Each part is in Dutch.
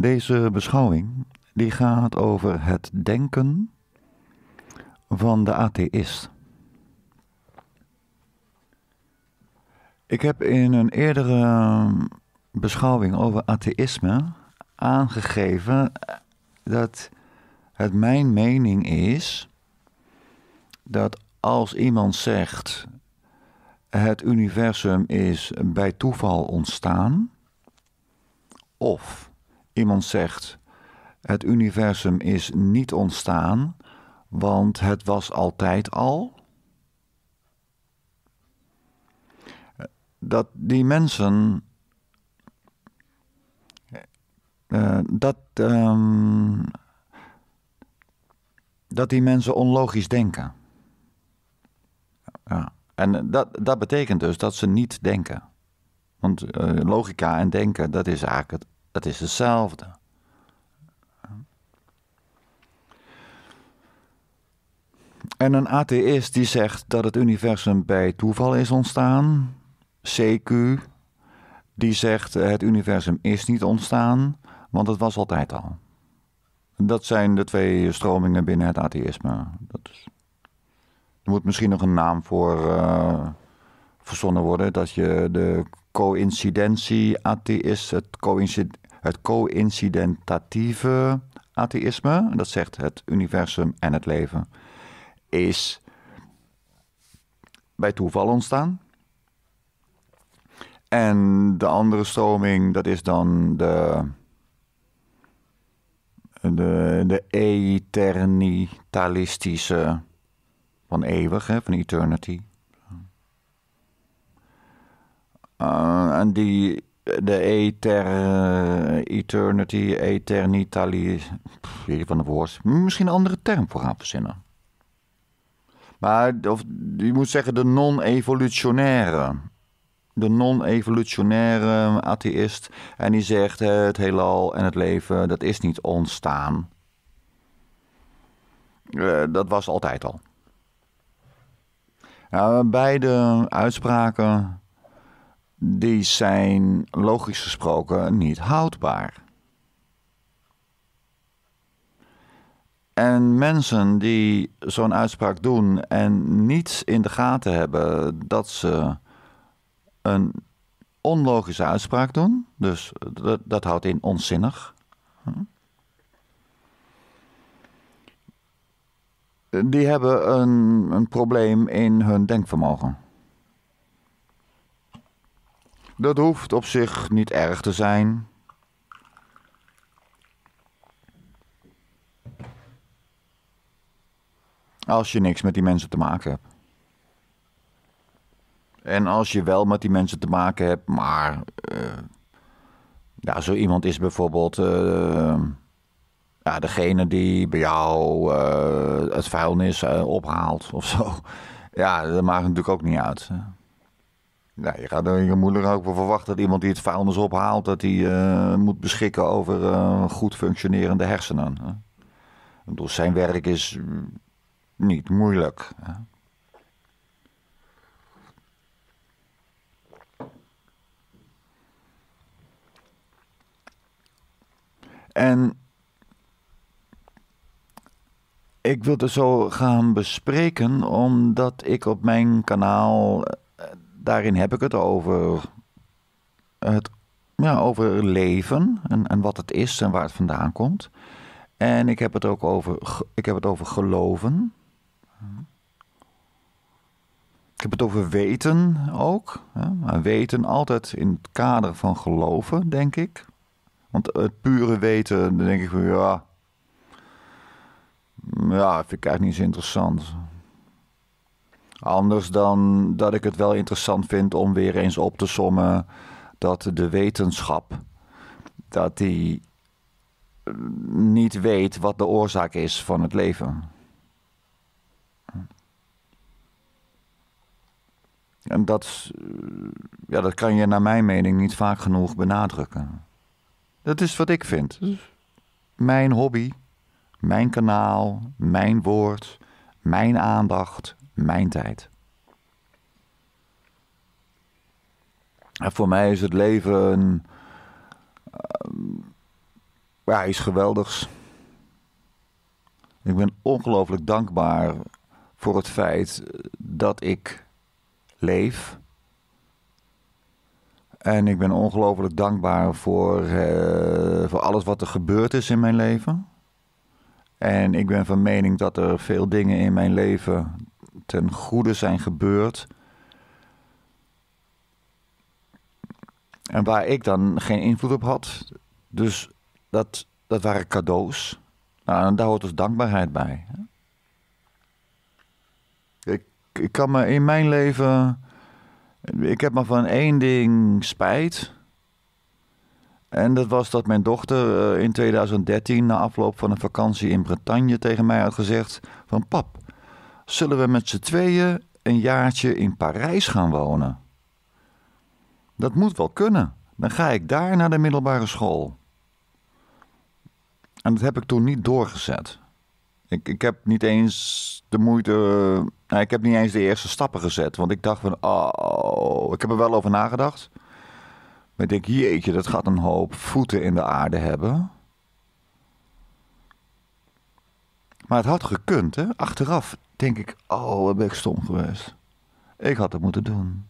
Deze beschouwing die gaat over het denken van de atheïst. Ik heb in een eerdere beschouwing over atheïsme aangegeven dat het mijn mening is dat als iemand zegt het universum is bij toeval ontstaan, of iemand zegt het universum is niet ontstaan, want het was altijd al. Dat die mensen. Uh, dat, um, dat die mensen onlogisch denken. Ja. En dat, dat betekent dus dat ze niet denken. Want uh, logica en denken, dat is eigenlijk het, dat is hetzelfde. En een atheïst die zegt dat het universum bij toeval is ontstaan. CQ, die zegt het universum is niet ontstaan, want het was altijd al. Dat zijn de twee stromingen binnen het atheïsme. Dat is, er moet misschien nog een naam voor uh, verzonnen worden. Dat je de coincidentie atheïst, het, coïncid, het coincidentatieve atheïsme, dat zegt het universum en het leven is bij toeval ontstaan. En de andere stroming, dat is dan de, de, de eternitalistische, van eeuwig, van eternity. Uh, en die, de eter, eternity, eternitali, van de woord, misschien een andere term voor gaan verzinnen. Maar of, je moet zeggen de non-evolutionaire. De non-evolutionaire atheïst. En die zegt het heelal en het leven, dat is niet ontstaan. Uh, dat was altijd al. Nou, beide uitspraken die zijn logisch gesproken niet houdbaar. En mensen die zo'n uitspraak doen en niet in de gaten hebben dat ze een onlogische uitspraak doen, dus dat, dat houdt in onzinnig. Die hebben een, een probleem in hun denkvermogen. Dat hoeft op zich niet erg te zijn. Als je niks met die mensen te maken hebt. En als je wel met die mensen te maken hebt, maar. Uh, ja, zo iemand is bijvoorbeeld. Uh, ja, degene die bij jou uh, het vuilnis ophaalt of zo. Ja, dat maakt natuurlijk ook niet uit. Ja, je gaat er je moeder ook wel verwachten dat iemand die het vuilnis ophaalt, dat hij moet beschikken over goed functionerende hersenen. Hè? Dus zijn werk is niet moeilijk. En ik wil het zo gaan bespreken, omdat ik op mijn kanaal, eh, daarin heb ik het over het ja, over leven en, en wat het is en waar het vandaan komt. En ik heb het ook over, ik heb het over geloven. Ik heb het over weten ook. Maar weten altijd in het kader van geloven, denk ik. Want het pure weten, dan denk ik van ja. Ja, vind ik eigenlijk niet zo interessant. Anders dan dat ik het wel interessant vind om weer eens op te sommen dat de wetenschap, dat die niet weet wat de oorzaak is van het leven. En dat, ja, dat kan je naar mijn mening niet vaak genoeg benadrukken. Dat is wat ik vind. Mijn hobby, mijn kanaal, mijn woord, mijn aandacht, mijn tijd. Voor mij is het leven een, Ja, is geweldigs. Ik ben ongelooflijk dankbaar voor het feit dat ik leef. En ik ben ongelooflijk dankbaar voor, uh, voor alles wat er gebeurd is in mijn leven. En ik ben van mening dat er veel dingen in mijn leven ten goede zijn gebeurd. En waar ik dan geen invloed op had. Dus dat, dat waren cadeaus. Nou, en daar hoort dus dankbaarheid bij. Ik, ik kan me in mijn leven. Ik heb maar van één ding spijt. En dat was dat mijn dochter eh, in 2013, na afloop van een vakantie in Bretagne, tegen mij had gezegd: Van pap, zullen we met z'n tweeën een jaartje in Parijs gaan wonen? Dat moet wel kunnen. Dan ga ik daar naar de middelbare school. En dat heb ik toen niet doorgezet. Ik, ik heb niet eens de moeite. Nou, ik heb niet eens de eerste stappen gezet. Want ik dacht van, oh, ik heb er wel over nagedacht. Maar ik denk, jeetje, dat gaat een hoop voeten in de aarde hebben. Maar het had gekund, hè? Achteraf denk ik, oh, wat ben ik stom geweest. Ik had het moeten doen.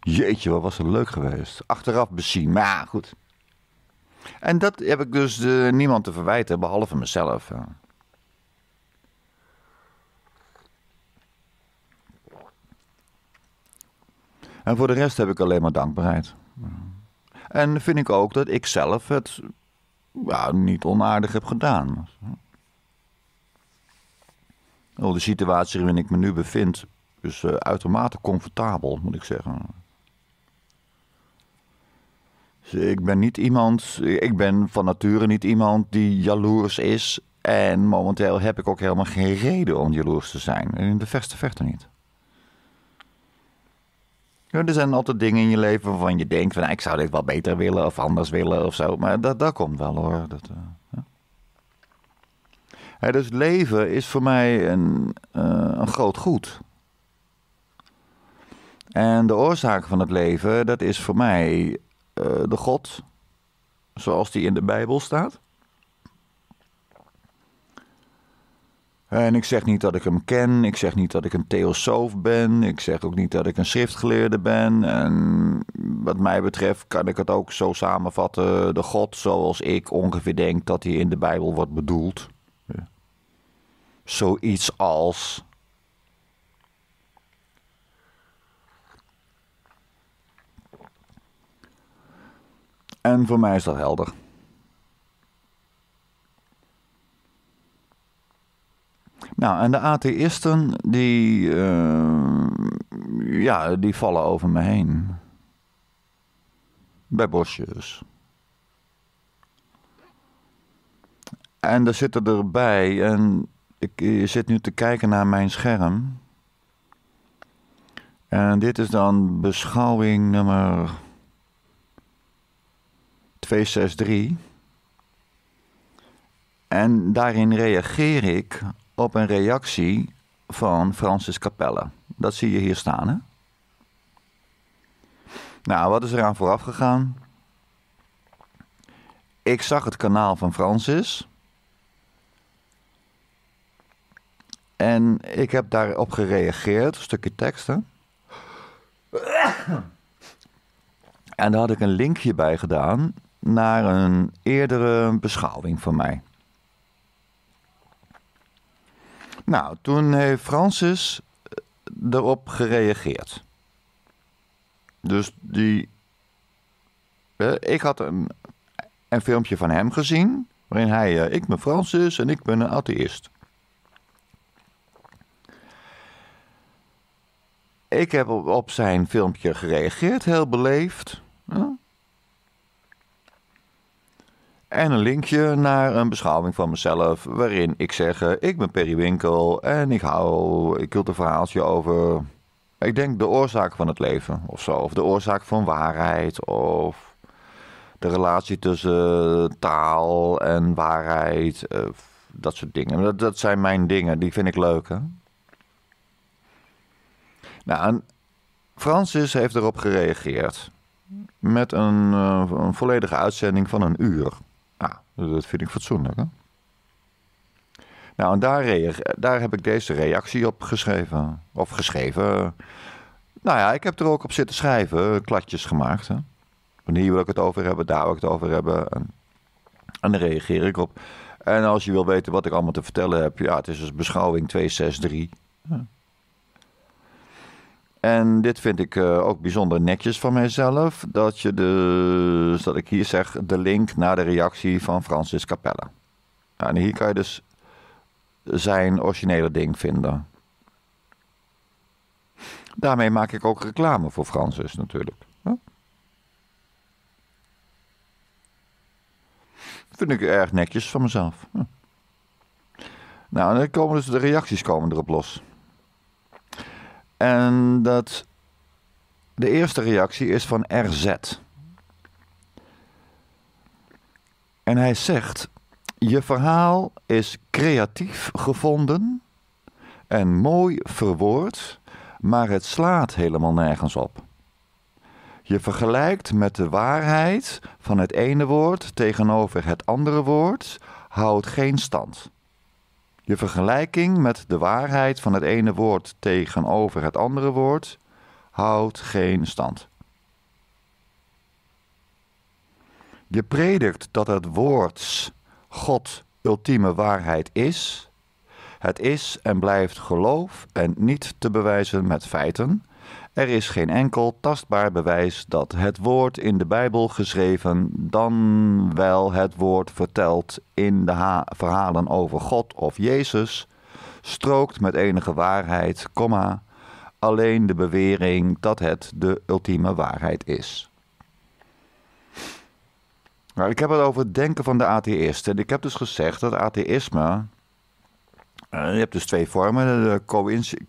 Jeetje, wat was het leuk geweest. Achteraf bezien, maar ja, goed. En dat heb ik dus uh, niemand te verwijten, behalve mezelf. En voor de rest heb ik alleen maar dankbaarheid. En vind ik ook dat ik zelf het niet onaardig heb gedaan. De situatie waarin ik me nu bevind is uh, uitermate comfortabel, moet ik zeggen. Dus ik ben niet iemand, ik ben van nature niet iemand die jaloers is. En momenteel heb ik ook helemaal geen reden om jaloers te zijn. In de verste verte niet. Ja, er zijn altijd dingen in je leven waarvan je denkt van nou, ik zou dit wel beter willen of anders willen of zo. Maar dat, dat komt wel hoor. Dat, uh, ja. dus leven is voor mij een, uh, een groot goed. En de oorzaak van het leven, dat is voor mij uh, de God, zoals die in de Bijbel staat. En ik zeg niet dat ik hem ken, ik zeg niet dat ik een theosoof ben, ik zeg ook niet dat ik een schriftgeleerde ben. En wat mij betreft kan ik het ook zo samenvatten, de God zoals ik ongeveer denk dat hij in de Bijbel wordt bedoeld. Zoiets als En voor mij is dat helder. Nou, en de atheïsten, die, uh, ja, die vallen over me heen. Bij bosjes. En er zitten erbij, en ik zit nu te kijken naar mijn scherm. En dit is dan beschouwing nummer 263. En daarin reageer ik op een reactie van Francis Capelle. Dat zie je hier staan, hè? Nou, wat is eraan vooraf gegaan? Ik zag het kanaal van Francis. En ik heb daarop gereageerd, een stukje teksten. En daar had ik een linkje bij gedaan naar een eerdere beschouwing van mij. Nou, toen heeft Francis eh, erop gereageerd. Dus die. Eh, ik had een, een filmpje van hem gezien. Waarin hij. Eh, ik ben Francis en ik ben een atheïst. Ik heb op, zijn filmpje gereageerd, heel beleefd. En een linkje naar een beschouwing van mezelf, waarin ik zeg: uh, Ik ben Perry Winkel en ik hou. Ik wil een verhaaltje over. Ik denk de oorzaak van het leven of zo. Of de oorzaak van waarheid. Of de relatie tussen taal en waarheid. Uh, dat soort dingen. Dat, dat zijn mijn dingen, die vind ik leuk. Hè? Nou, en Francis heeft erop gereageerd met een, uh, een volledige uitzending van een uur. Nou, dat vind ik fatsoenlijk, hè? Nou, en daar, daar heb ik deze reactie op geschreven. Of geschreven. Nou ja, ik heb er ook op zitten schrijven, kladjes gemaakt. Hè? Hier wil ik het over hebben, daar wil ik het over hebben. En, en daar reageer ik op. En als je wil weten wat ik allemaal te vertellen heb, ja, het is dus beschouwing 263. Ja. En dit vind ik uh, ook bijzonder netjes van mijzelf. Dat, je dus, dat ik hier zeg de link naar de reactie van Francis Capella. En hier kan je dus zijn originele ding vinden. Daarmee maak ik ook reclame voor Francis natuurlijk. Vind ik erg netjes van mezelf. Nou, dan komen dus de reacties komen erop los. En dat, de eerste reactie is van RZ. En hij zegt: Je verhaal is creatief gevonden en mooi verwoord, maar het slaat helemaal nergens op. Je vergelijkt met de waarheid van het ene woord tegenover het andere woord houdt geen stand. Je vergelijking met de waarheid van het ene woord tegenover het andere woord houdt geen stand. Je predikt dat het woord God ultieme waarheid is. Het is en blijft geloof en niet te bewijzen met feiten. Er is geen enkel tastbaar bewijs dat het woord in de Bijbel geschreven, dan wel het woord verteld in de verhalen over God of Jezus, strookt met enige waarheid, alleen de bewering dat het de ultieme waarheid is. Nou, ik heb het over het denken van de atheïsten. Ik heb dus gezegd dat atheïsme eh, je hebt dus twee vormen. De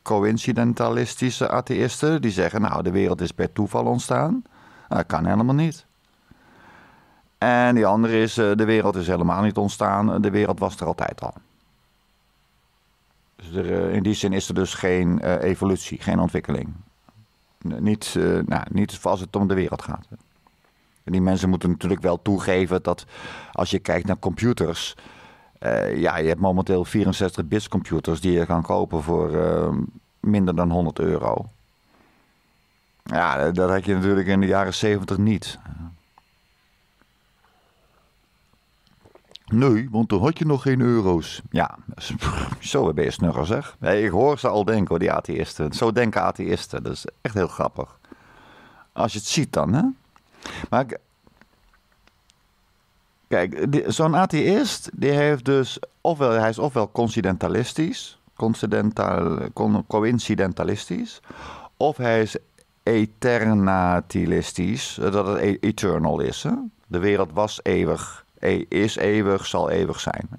coincidentalistische atheïsten, die zeggen, nou, de wereld is per toeval ontstaan. Nou, dat kan helemaal niet. En die andere is, eh, de wereld is helemaal niet ontstaan, de wereld was er altijd al. Dus er, eh, in die zin is er dus geen evolutie, geen ontwikkeling. Niet, nou, niet als het om de wereld gaat. En die mensen moeten natuurlijk wel toegeven dat als je kijkt naar computers uh, ja, je hebt momenteel 64-bits computers die je kan kopen voor uh, minder dan 100 euro. Ja, dat had je natuurlijk in de jaren 70 niet. Nee, want toen had je nog geen euro's. Ja, zo ben je snugger zeg. Nee, ik hoor ze al denken hoor, die atheïsten. Zo denken atheïsten. Dat is echt heel grappig. Als je het ziet dan, hè. Maar Kijk, zo'n atheïst, die heeft dus, ofwel, hij is ofwel coincidentalistisch, coincidentalistisch, of hij is eternatilistisch, dat het e-, eternal is. Hè? De wereld was eeuwig, e-, is eeuwig, zal eeuwig zijn.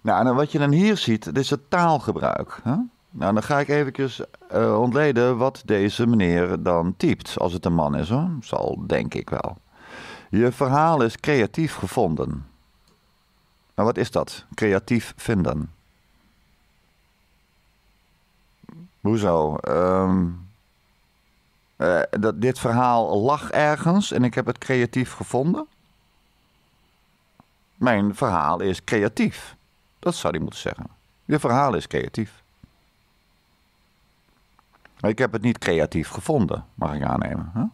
Nou, en wat je dan hier ziet, is het taalgebruik. Hè? Nou, dan ga ik eventjes uh, ontleden wat deze meneer dan typt. Als het een man is hoor. Zal, denk ik wel. Je verhaal is creatief gevonden. Nou, wat is dat? Creatief vinden. Hoezo? Um, uh, dat, dit verhaal lag ergens en ik heb het creatief gevonden? Mijn verhaal is creatief. Dat zou hij moeten zeggen. Je verhaal is creatief. Ik heb het niet creatief gevonden, mag ik aannemen. Hè?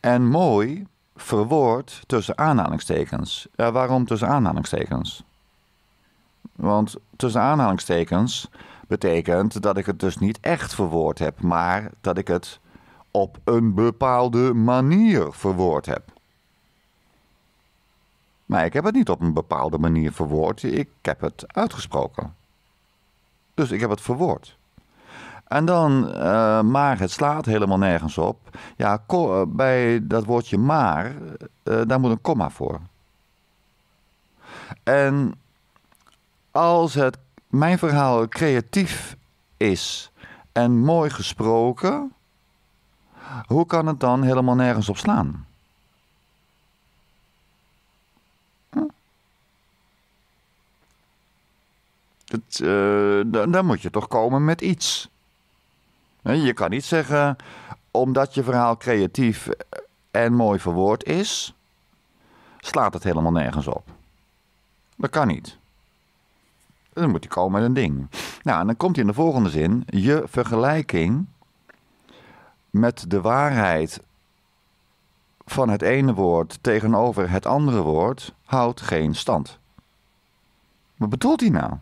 En mooi verwoord tussen aanhalingstekens. Ja, waarom tussen aanhalingstekens? Want tussen aanhalingstekens betekent dat ik het dus niet echt verwoord heb, maar dat ik het op een bepaalde manier verwoord heb. Maar ik heb het niet op een bepaalde manier verwoord, ik heb het uitgesproken. Dus ik heb het verwoord. En dan, uh, maar het slaat helemaal nergens op. Ja, eh, bij dat woordje maar, uh, daar moet een komma voor. En als het, mijn verhaal creatief is en mooi gesproken, hoe kan het dan helemaal nergens op slaan? Het, dan, dan moet je toch komen met iets. Je kan niet zeggen, omdat je verhaal creatief en mooi verwoord is, slaat het helemaal nergens op. Dat kan niet. Dan moet hij komen met een ding. Nou, en dan komt hij in de volgende zin. Je vergelijking met de waarheid van het ene woord tegenover het andere woord houdt geen stand. Wat bedoelt hij nou?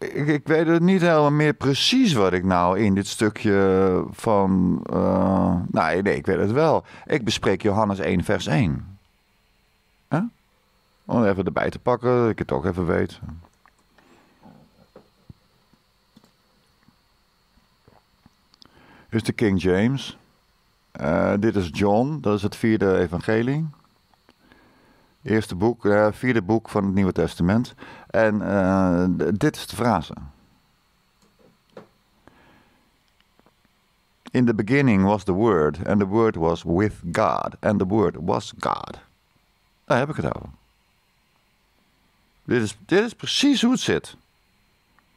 Ik, ik, weet het niet helemaal meer precies wat ik nou in dit stukje van. Uh, nee, nee, ik weet het wel. Ik bespreek Johannes 1, vers 1. Huh? Om even erbij te pakken, dat ik het ook even weet. Dit is de King James. Uh, dit is John, dat is het vierde evangelie. Eerste boek, uh, vierde boek van het Nieuwe Testament. En uh, dit is de frase. In the beginning was the Word, and the Word was with God, and the Word was God. Daar heb ik het over. Dit is, dit is precies hoe het zit.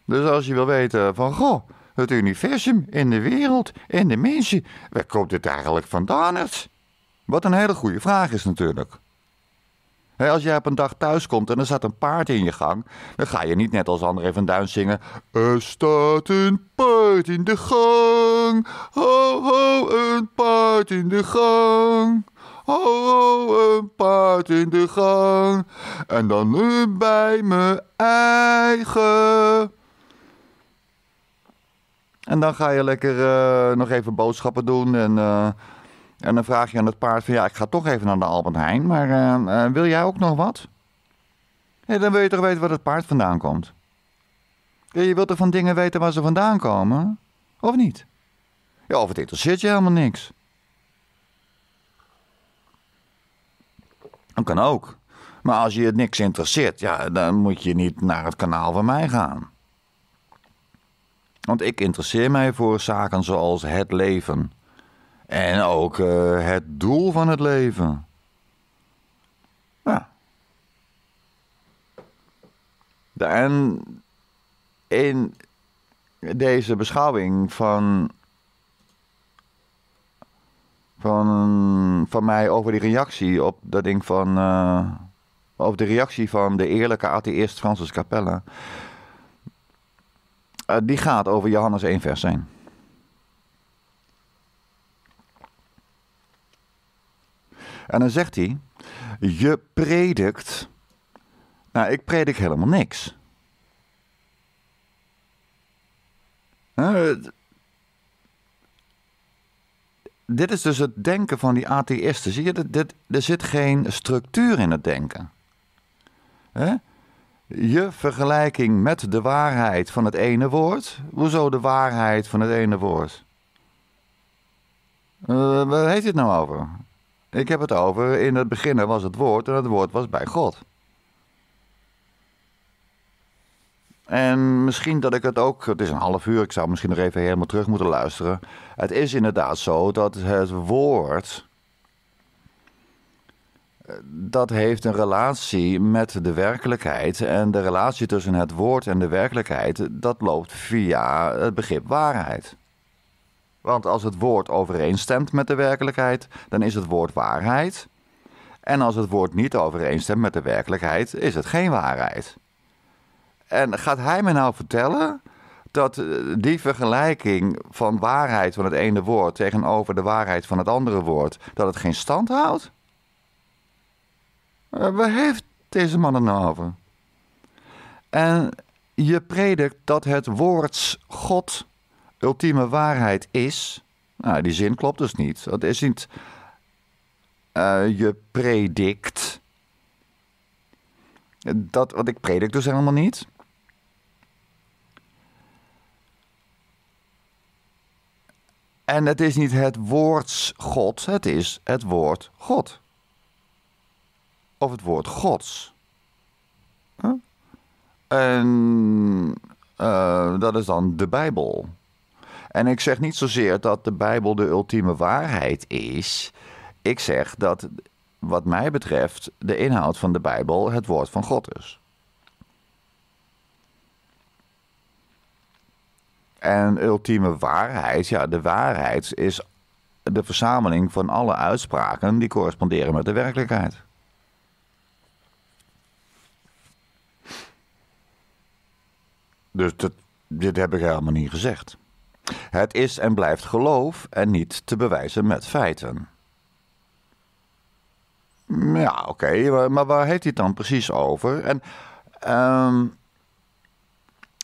Dus als je wil weten van, goh, het universum, in de wereld, in de mensen, waar komt dit eigenlijk vandaan? Wat een hele goede vraag is natuurlijk. Als jij op een dag thuis komt en er staat een paard in je gang, dan ga je niet net als André van Duin zingen. Er staat een paard in de gang. Ho, ho, een paard in de gang. Ho, ho, een paard in de gang. En dan nu bij mijn eigen. En dan ga je lekker uh, nog even boodschappen doen. En, uh, en dan vraag je aan het paard van ja, ik ga toch even naar de Albert Heijn. Maar uh, wil jij ook nog wat? Ja, dan wil je toch weten waar het paard vandaan komt. Je wilt er van dingen weten waar ze vandaan komen? Of niet? Ja, of het interesseert je helemaal niks. Dat kan ook. Maar als je het niks interesseert, ja, dan moet je niet naar het kanaal van mij gaan. Want ik interesseer mij voor zaken zoals het leven. En ook uh, het doel van het leven. Ja. En in deze beschouwing van, van, van mij over die reactie op dat ding van. Uh, over de reactie van de eerlijke atheïst Francis Capella. Uh, die gaat over Johannes 1 vers 1. En dan zegt hij: Je predikt. Nou, ik predik helemaal niks. Dit is dus het denken van die atheïsten. Zie je, dit, dit, er zit geen structuur in het denken. Je vergelijking met de waarheid van het ene woord. Hoezo de waarheid van het ene woord? Uh, waar heeft het nou over? Ik heb het over, in het begin was het woord en het woord was bij God. En misschien dat ik het ook, het is een half uur, ik zou misschien nog even helemaal terug moeten luisteren. Het is inderdaad zo dat het woord dat heeft een relatie met de werkelijkheid. En de relatie tussen het woord en de werkelijkheid, dat loopt via het begrip waarheid. Want als het woord overeenstemt met de werkelijkheid, dan is het woord waarheid. En als het woord niet overeenstemt met de werkelijkheid, is het geen waarheid. En gaat hij me nou vertellen dat eh, die vergelijking van waarheid van het ene woord tegenover de waarheid van het andere woord, dat het geen stand houdt? Uh, waar heeft deze man het nou over? En je predikt dat het woord God ultieme waarheid is. Nou, die zin klopt dus niet. Dat is niet. Uh, je predikt. Dat, wat ik predik dus helemaal niet. En het is niet het woord God, het is het woord God of het woord Gods. En uh, dat is dan de Bijbel. En ik zeg niet zozeer dat de Bijbel de ultieme waarheid is. Ik zeg dat, wat mij betreft, de inhoud van de Bijbel het woord van God is. En ultieme waarheid, ja, de waarheid is de verzameling van alle uitspraken die corresponderen met de werkelijkheid. Dus dat, dit heb ik helemaal niet gezegd. Het is en blijft geloof en niet te bewijzen met feiten. Ja, oké, maar waar heeft hij het dan precies over? En um,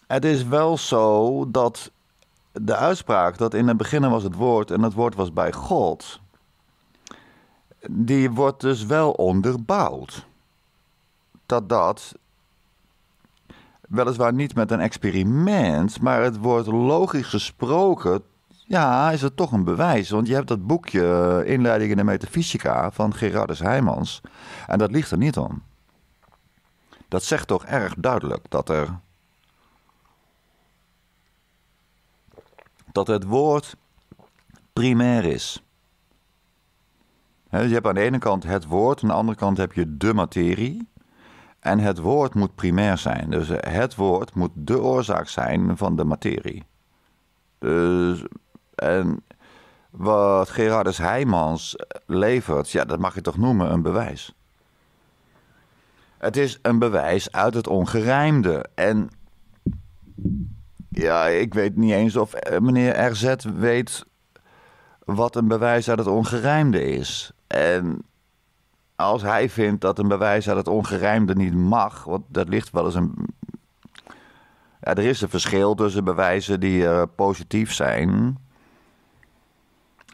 het is wel zo dat de uitspraak dat in het begin was het woord en het woord was bij God, die wordt dus wel onderbouwd. Dat dat weliswaar niet met een experiment, maar het wordt logisch gesproken, ja, is het toch een bewijs. Want je hebt dat boekje eh, Inleiding in de Metafysica van Gerardus Heijmans. En dat ligt er niet om. Dat zegt toch erg duidelijk dat er. dat het woord primair is. je hebt aan de ene kant het woord, aan de andere kant heb je de materie. En het woord moet primair zijn. Dus het woord moet de oorzaak zijn van de materie. Dus, en wat Gerardus Heijmans levert, ja, dat mag je toch noemen een bewijs. Het is een bewijs uit het ongerijmde. En ja, ik weet niet eens of meneer RZ weet wat een bewijs uit het ongerijmde is. En als hij vindt dat een bewijs uit het ongerijmde niet mag, want dat ligt wel eens een. Ja, er is een verschil tussen bewijzen die uh, positief zijn.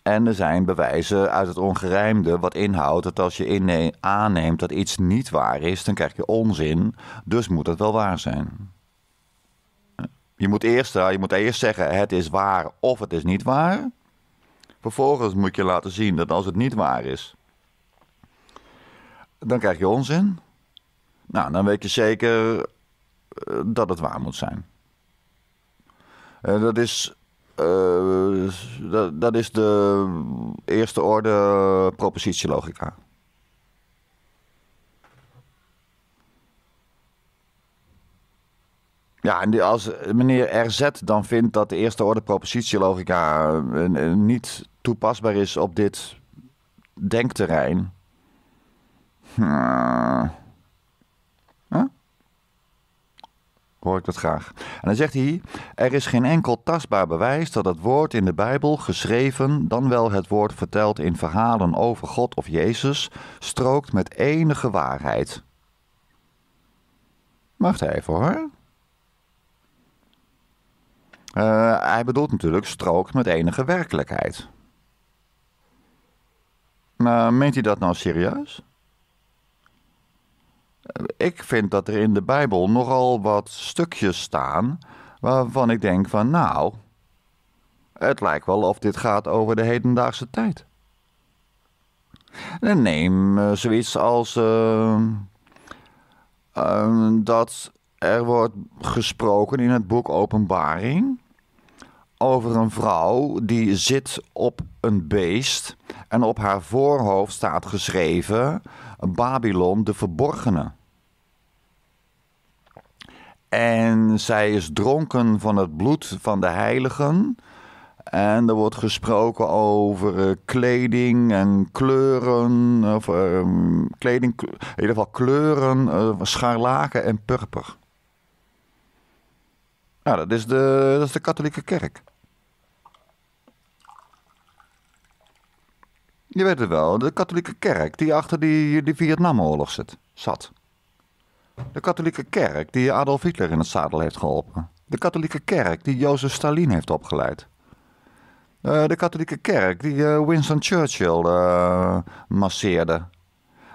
En er zijn bewijzen uit het ongerijmde, wat inhoudt dat als je aanneemt dat iets niet waar is, dan krijg je onzin. Dus moet het wel waar zijn. Je moet eerst, je moet eerst zeggen het is waar of het is niet waar. Vervolgens moet je laten zien dat als het niet waar is, dan krijg je onzin. Nou, dan weet je zeker eh, dat het waar moet zijn. Uh, dat is. Dat, dat is de eerste orde propositielogica. Ja, en als meneer RZ dan vindt dat de eerste orde propositielogica niet toepasbaar is op dit denkterrein, Huh? Hoor ik dat graag. En dan zegt hij: Er is geen enkel tastbaar bewijs dat het woord in de Bijbel, geschreven, dan wel het woord verteld in verhalen over God of Jezus, strookt met enige waarheid. Wacht even hoor. Uh, hij bedoelt natuurlijk strookt met enige werkelijkheid. Maar meent hij dat nou serieus? Ik vind dat er in de Bijbel nogal wat stukjes staan waarvan ik denk van nou, het lijkt wel of dit gaat over de hedendaagse tijd. Neem uh, zoiets als uh, uh, dat er wordt gesproken in het boek Openbaring over een vrouw die zit op een beest en op haar voorhoofd staat geschreven Babylon de verborgene. En zij is dronken van het bloed van de heiligen. En er wordt gesproken over uh, kleding en kleuren. Of uh, kleding, in ieder geval kleuren, uh, scharlaken en purper. Nou, dat is de, dat is de katholieke kerk. Je weet het wel, de katholieke kerk die achter die, die Vietnamoorlog zit, zat. De katholieke kerk die Adolf Hitler in het zadel heeft geholpen. De katholieke kerk die Jozef Stalin heeft opgeleid. Uh, de katholieke kerk die uh, Winston Churchill uh, masseerde.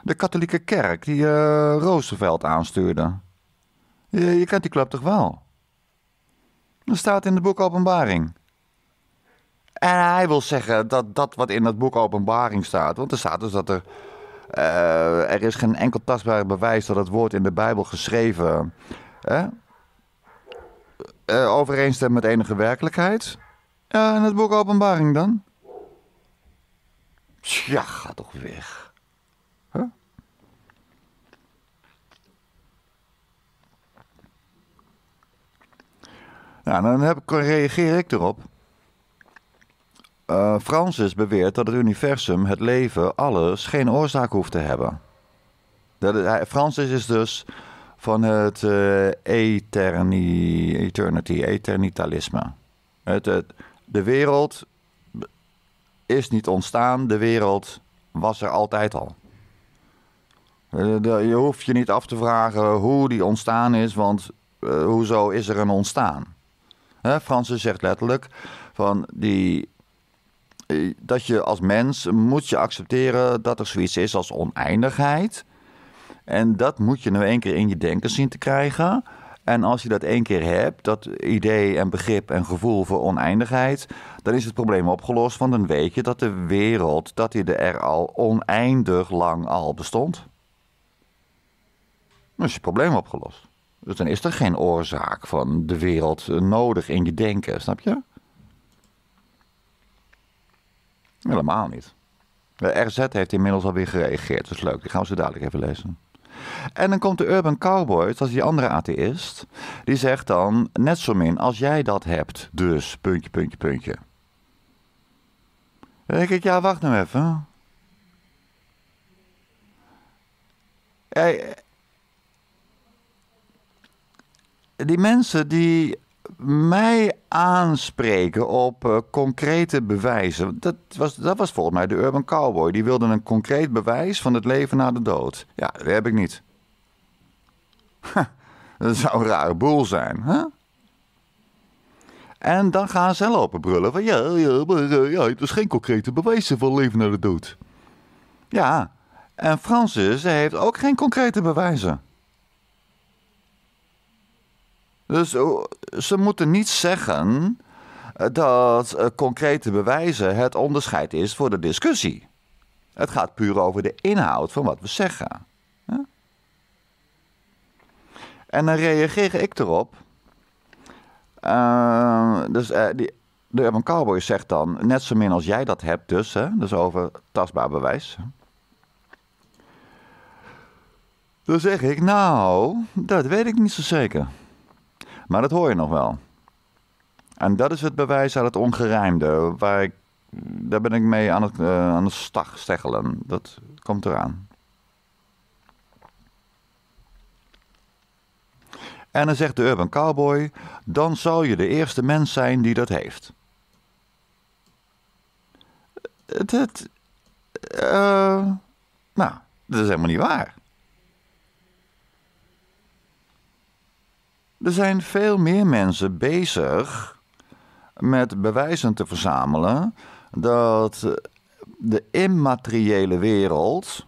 De katholieke kerk die Roosevelt aanstuurde. Je, je kent die club toch wel? Dat staat in het boek Openbaring. En hij wil zeggen dat dat wat in het boek Openbaring staat. Want er staat dus dat er. Uh, er is geen enkel tastbaar bewijs dat het woord in de Bijbel geschreven. Uh, overeenstemt met enige werkelijkheid. Ja, en het boek Openbaring dan? Tja, ga toch weg. Huh? Nou, dan heb, reageer ik erop. Uh, Francis beweert dat het universum, het leven, alles geen oorzaak hoeft te hebben. Dat, Francis is dus van het eterni, eternity, eternitalisme. De wereld is niet ontstaan, de wereld was er altijd al. Eh, je hoeft je niet af te vragen hoe die ontstaan is, want hoezo is er een ontstaan? Francis zegt letterlijk van die, dat je als mens moet je accepteren dat er zoiets is als oneindigheid. En dat moet je nou één keer in je denken zien te krijgen. En als je dat één keer hebt, dat idee en begrip en gevoel voor oneindigheid, dan is het probleem opgelost. Want dan weet je dat de wereld, dat die er al oneindig lang al bestond. Dan is je probleem opgelost. Dus dan is er geen oorzaak van de wereld nodig in je denken, snap je? Helemaal niet. De RZ heeft inmiddels alweer gereageerd, is leuk. Die gaan we zo dadelijk even lezen. En dan komt de Urban Cowboy, dat is die andere atheïst. Die zegt dan, net zo min als jij dat hebt, dus, puntje, puntje, puntje. Dan denk ik, ja, wacht nou even. Hey, die mensen die mij aanspreken op uh, concrete bewijzen. Dat was, dat was volgens mij de Urban Cowboy. Die wilde een concreet bewijs van het leven na de dood. Ja, dat heb ik niet. dat zou een rare boel zijn, hè? En dan gaan ze lopen brullen van ja, ja, maar uh, ja, het is geen concrete bewijzen van leven na de dood. Ja, en Francis heeft ook geen concrete bewijzen. Dus oh, ze moeten niet zeggen eh, dat eh, concrete bewijzen het onderscheid is voor de discussie. Het gaat puur over de inhoud van wat we zeggen. En dan reageer ik erop. Uh, dus die, de Urban Cowboy zegt dan, net zo min als jij dat hebt dus, hè, dus over tastbaar bewijs. Dan zeg ik, nou, dat weet ik niet zo zeker. Maar dat hoor je nog wel. En dat is het bewijs aan het ongerijmde. Waar ik, daar ben ik mee aan het, uh, aan het stag steggelen. Dat komt eraan. En dan zegt de Urban Cowboy: dan zou je de eerste mens zijn die dat heeft. Het. uh, nou, dat is helemaal niet waar. Er zijn veel meer mensen bezig met bewijzen te verzamelen dat de immateriële wereld,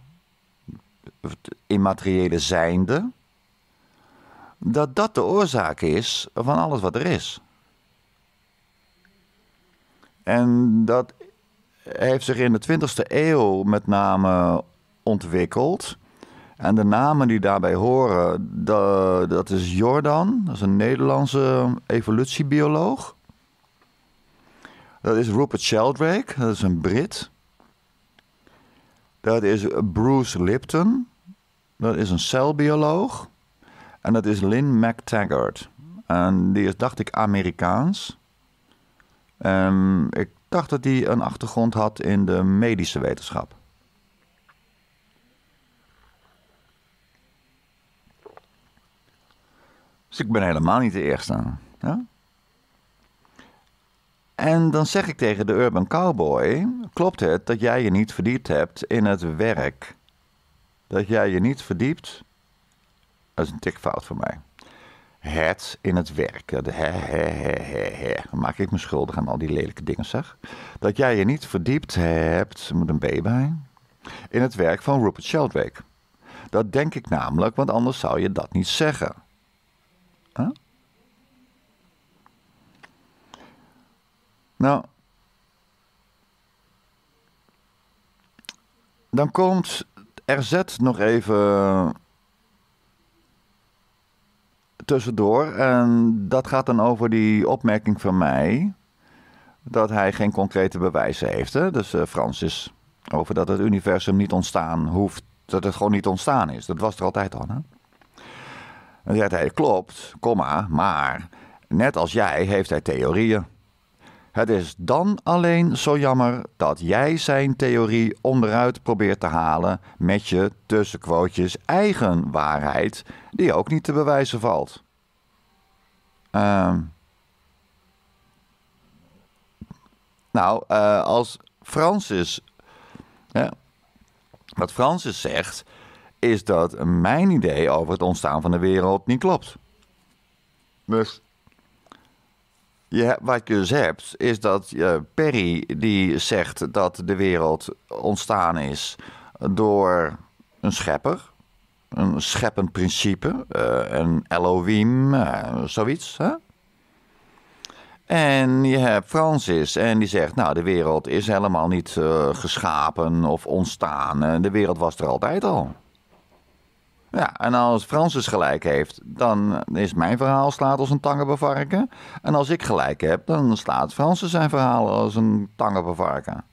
het immateriële zijnde, dat dat de oorzaak is van alles wat er is. En dat heeft zich in de 20e eeuw met name ontwikkeld en de namen die daarbij horen, dat, is Jordan, dat is een Nederlandse evolutiebioloog. Dat is Rupert Sheldrake, dat is een Brit. Dat is Bruce Lipton, dat is een celbioloog. En dat is Lynn McTaggart. En die is, dacht ik, Amerikaans. En ik dacht dat hij een achtergrond had in de medische wetenschap. Dus ik ben helemaal niet de eerste. Ja? En dan zeg ik tegen de Urban Cowboy: Klopt het dat jij je niet verdiept hebt in het werk? Dat jij je niet verdiept. Dat is een tikfout voor mij. Het in het werk. he, he, he, he. Dan maak ik me schuldig aan al die lelijke dingen, zeg. Dat jij je niet verdiept hebt, er moet een B bij, in het werk van Rupert Sheldrake. Dat denk ik namelijk, want anders zou je dat niet zeggen. Nou, dan komt RZ nog even tussendoor. En dat gaat dan over die opmerking van mij. Dat hij geen concrete bewijzen heeft. Hè? Dus uh, Francis. Over dat het universum niet ontstaan hoeft. Dat het gewoon niet ontstaan is. Dat was er altijd al. Hè? En zegt hij, klopt, komma, maar net als jij heeft hij theorieën. Het is dan alleen zo jammer dat jij zijn theorie onderuit probeert te halen met je tussenquootjes eigen waarheid, die ook niet te bewijzen valt. Uh, nou, uh, als Francis. Ja, wat Francis zegt, is dat mijn idee over het ontstaan van de wereld niet klopt. Dus je, wat je dus hebt, is dat uh, Perry die zegt dat de wereld ontstaan is door een schepper. Een scheppend principe, uh, een Elohim, uh, zoiets. Hè? En je hebt Francis en die zegt, nou de wereld is helemaal niet geschapen of ontstaan. De wereld was er altijd al. Ja, en als Francis gelijk heeft, dan is mijn verhaal slaat als een tangenbevarken. En als ik gelijk heb, dan slaat Francis zijn verhaal als een tangenbevarken.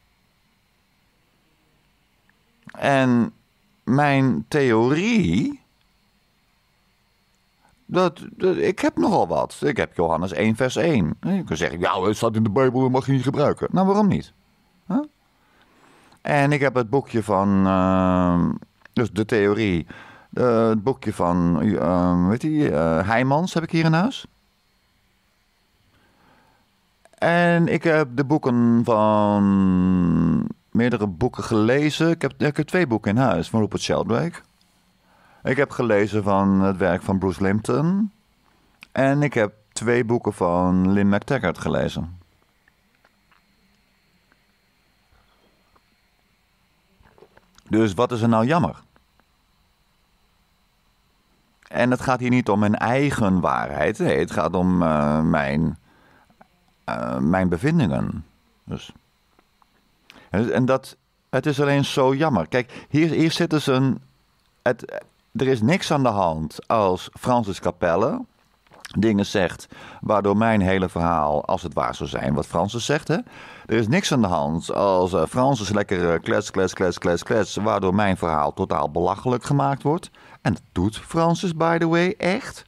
En mijn theorie. Dat, ik heb nogal wat. Ik heb Johannes 1, vers 1. Je kan zeggen, ja, het staat in de Bijbel, dat mag je niet gebruiken. Nou, waarom niet? En ik heb het boekje van. Uh, dus de theorie uh, het boekje van, uh, weet je, uh, Heijmans heb ik hier in huis. En ik heb de boeken van meerdere boeken gelezen. Ik heb, ik heb twee boeken in huis van Rupert Sheldrake. Ik heb gelezen van het werk van Bruce Limpton. En ik heb twee boeken van Lynn McTaggart gelezen. Dus wat is er nou jammer? En het gaat hier niet om mijn eigen waarheid. Nee, het gaat om uh, mijn, uh, mijn bevindingen. Dus. En, dat, het is alleen zo jammer. Kijk, hier, hier zit dus. Het, er is niks aan de hand als Francis Capelle dingen zegt waardoor mijn hele verhaal, als het waar zou zijn, wat Francis zegt, hè? er is niks aan de hand als uh, Francis lekker klets, klets, klets, klets, klets, waardoor mijn verhaal totaal belachelijk gemaakt wordt. En dat doet Francis, by the way, echt.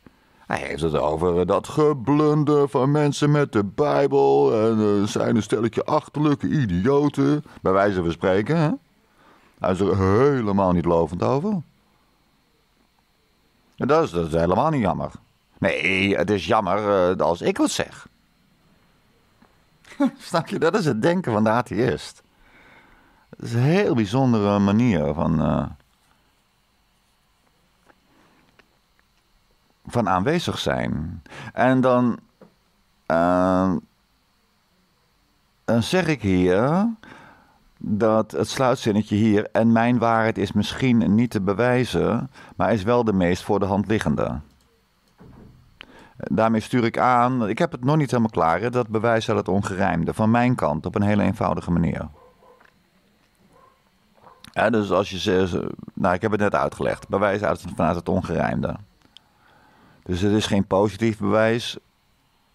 Hij heeft het over dat geblunder van mensen met de Bijbel. En uh, zijn een stelletje achterlijke idioten. Bij wijze van spreken, hè? Hij is er helemaal niet lovend over. En dat is, dat is helemaal niet jammer. Nee, het is jammer uh, als ik wat zeg. Snap je? Dat is het denken van de atheïst. Het is een heel bijzondere manier van... van aanwezig zijn. En dan, uh, dan zeg ik hier dat het sluitzinnetje hier en mijn waarheid is misschien niet te bewijzen, maar is wel de meest voor de hand liggende. Daarmee stuur ik aan, ik heb het nog niet helemaal klaar, dat bewijs uit het ongerijmde van mijn kant op een hele eenvoudige manier. Ja, dus als je nou ik heb het net uitgelegd, bewijs uit, vanuit het ongerijmde. Dus het is geen positief bewijs,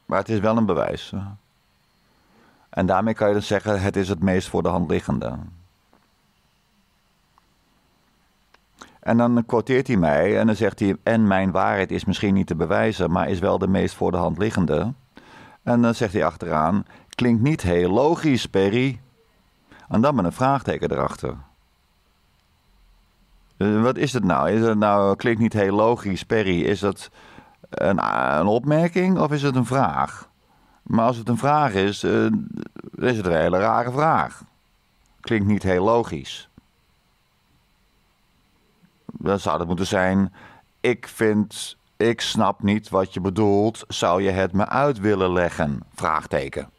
maar het is wel een bewijs. En daarmee kan je dan zeggen, het is het meest voor de hand liggende. En dan quoteert hij mij en dan zegt hij: En mijn waarheid is misschien niet te bewijzen, maar is wel de meest voor de hand liggende. En dan zegt hij achteraan: Klinkt niet heel logisch, Perry. En dan met een vraagteken erachter. Dus wat is het nou? Is het nou, klinkt niet heel logisch, Perry? Is dat een, een opmerking of is het een vraag? Maar als het een vraag is, uh, is het een hele rare vraag. Klinkt niet heel logisch. Dan zou het moeten zijn: Ik vind, ik snap niet wat je bedoelt. Zou je het me uit willen leggen? Vraagteken.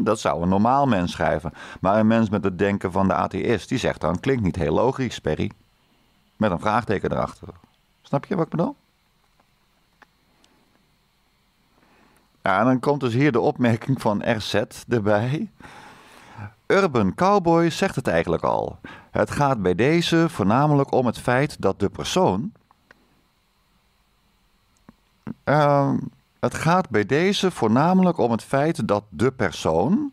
Dat zou een normaal mens schrijven. Maar een mens met het denken van de atheïst, die zegt dan: Klinkt niet heel logisch, Perry. Met een vraagteken erachter. Snap je wat ik bedoel? Ja, en dan komt dus hier de opmerking van RZ erbij. Urban Cowboy zegt het eigenlijk al. Het gaat bij deze voornamelijk om het feit dat de persoon. Uh, het gaat bij deze voornamelijk om het feit dat de persoon.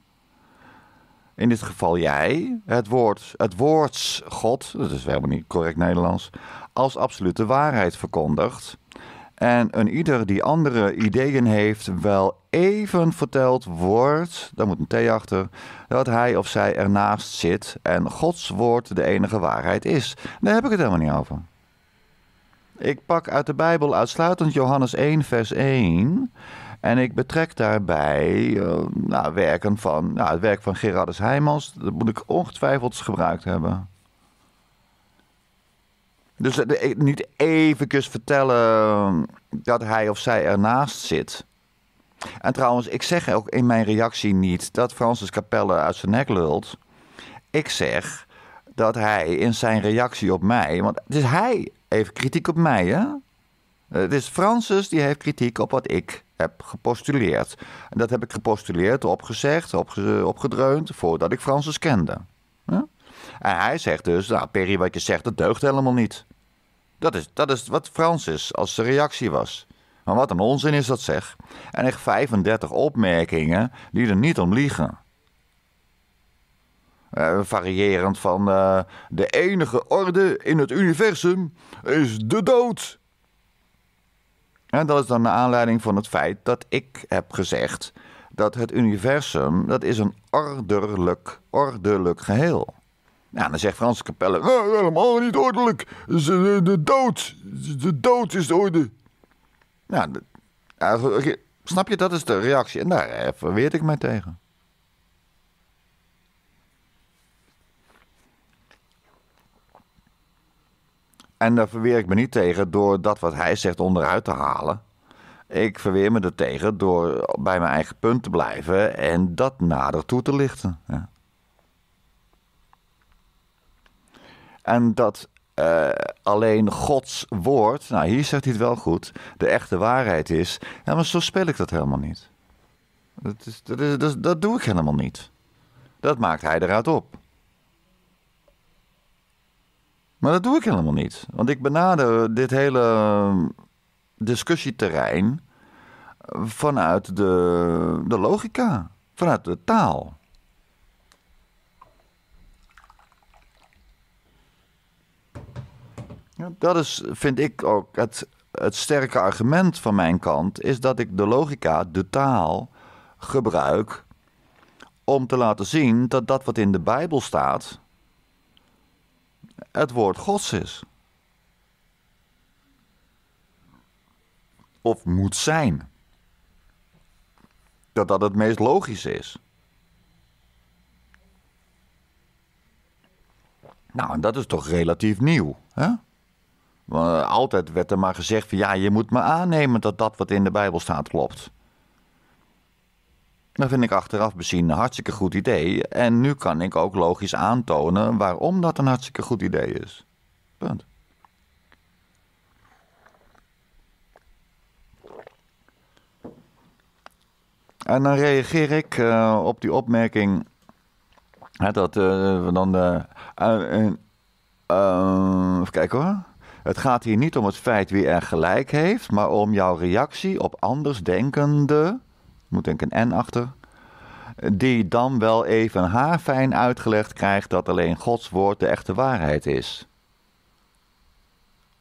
In dit geval jij, het woord, het woord God, dat is helemaal niet correct Nederlands, als absolute waarheid verkondigt. En een ieder die andere ideeën heeft, wel even verteld wordt, daar moet een T achter, dat hij of zij ernaast zit en Gods woord de enige waarheid is. Daar heb ik het helemaal niet over. Ik pak uit de Bijbel uitsluitend Johannes 1, vers 1. En ik betrek daarbij uh, nou, werken van, nou, het werk van Gerardus Heijmans. Dat moet ik ongetwijfeld gebruikt hebben. Dus niet even vertellen dat hij of zij ernaast zit. En trouwens, ik zeg ook in mijn reactie niet dat Francis Capelle uit zijn nek lult. Ik zeg dat hij in zijn reactie op mij, want het is hij heeft kritiek op mij, hè? Het is Francis die heeft kritiek op wat ik heb gepostuleerd. En dat heb ik gepostuleerd, opgezegd, opge opgedreund, voordat ik Francis kende. En hij zegt dus, nou Perry, wat je zegt, dat deugt helemaal niet. Dat is, dat is wat Francis als zijn reactie was. Maar wat een onzin is dat zeg. En echt 35 opmerkingen die er niet om liegen. Uh, variërend van uh, de enige orde in het universum is de dood. En dat is dan naar aanleiding van het feit dat ik heb gezegd dat het universum dat is een ordelijk, ordelijk geheel. Nou, dan zegt Frans Capelle, nou, helemaal niet ordelijk. De, de, dood, de dood is de orde. Nou, snap je, dat is de reactie. En daar verweer ik mij tegen. En daar verweer ik me niet tegen door dat wat hij zegt onderuit te halen. Ik verweer me er tegen door bij mijn eigen punt te blijven en dat nader toe te lichten. Ja. En dat uh, alleen Gods woord, nou hier zegt hij het wel goed, de echte waarheid is. Maar zo speel ik dat helemaal niet. Dat, is, dat, is, dat, dat doe ik helemaal niet. Dat maakt hij eruit op. Maar dat doe ik helemaal niet. Want ik benader dit hele discussieterrein vanuit de, de logica, vanuit de taal. Dat is, vind ik ook, het, het sterke argument van mijn kant, is dat ik de logica, de taal, gebruik om te laten zien dat dat wat in de Bijbel staat, het woord Gods is. Of moet zijn. Dat dat het meest logisch is. Nou, en dat is toch relatief nieuw, hè? Altijd werd er maar gezegd van ja, je moet maar aannemen dat dat wat in de Bijbel staat klopt. Dat vind ik achteraf bezien een hartstikke goed idee. En nu kan ik ook logisch aantonen waarom dat een hartstikke goed idee is. Punt. En dan reageer ik uh, op die opmerking hè, dat uh, we dan. Uh, even kijken hoor. Het gaat hier niet om het feit wie er gelijk heeft, maar om jouw reactie op andersdenkende moet denk een N achter. Die dan wel even haarfijn uitgelegd krijgt dat alleen Gods woord de echte waarheid is.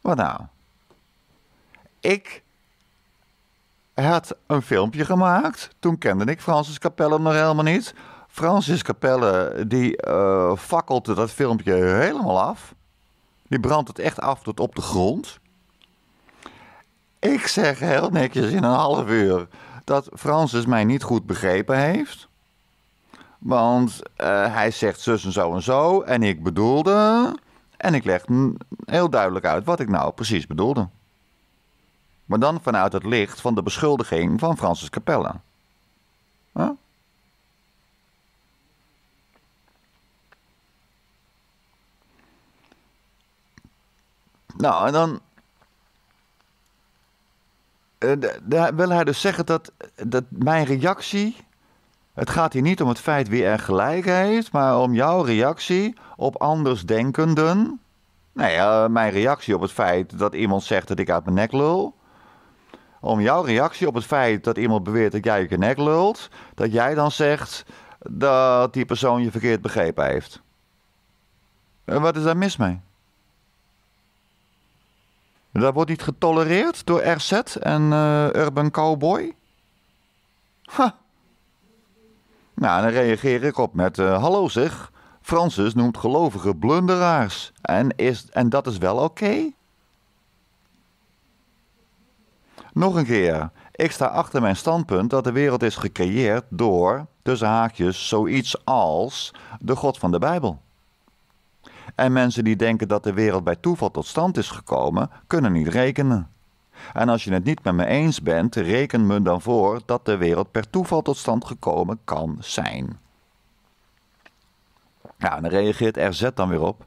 Wat nou? Ik had een filmpje gemaakt. Toen kende ik Francis Capelle nog helemaal niet. Francis Capelle die uh, fakkelde dat filmpje helemaal af. Die brandt het echt af tot op de grond. Ik zeg heel netjes in een half uur dat Francis mij niet goed begrepen heeft. Want uh, hij zegt zus en zo en zo. En ik bedoelde. En ik leg heel duidelijk uit wat ik nou precies bedoelde. Maar dan vanuit het licht van de beschuldiging van Francis Capelle. Huh? Nou, en dan uh, wil hij dus zeggen dat, dat mijn reactie. Het gaat hier niet om het feit wie er gelijk heeft, maar om jouw reactie op andersdenkenden. Nee, uh, mijn reactie op het feit dat iemand zegt dat ik uit mijn nek lul. Om jouw reactie op het feit dat iemand beweert dat jij je nek lult. Dat jij dan zegt dat die persoon je verkeerd begrepen heeft. En wat is daar mis mee? Dat wordt niet getolereerd door RZ en eh, Urban Cowboy? Ha. Nou, dan reageer ik op met: uh, Hallo zeg. Francis noemt gelovige blunderaars. En, is, en dat is wel oké? Nog een keer. Ik sta achter mijn standpunt dat de wereld is gecreëerd door, tussen haakjes, zoiets als de God van de Bijbel. En mensen die denken dat de wereld bij toeval tot stand is gekomen, kunnen niet rekenen. En als je het niet met me eens bent, reken me dan voor dat de wereld per toeval tot stand gekomen kan zijn. Ja, dan reageert RZ dan weer op.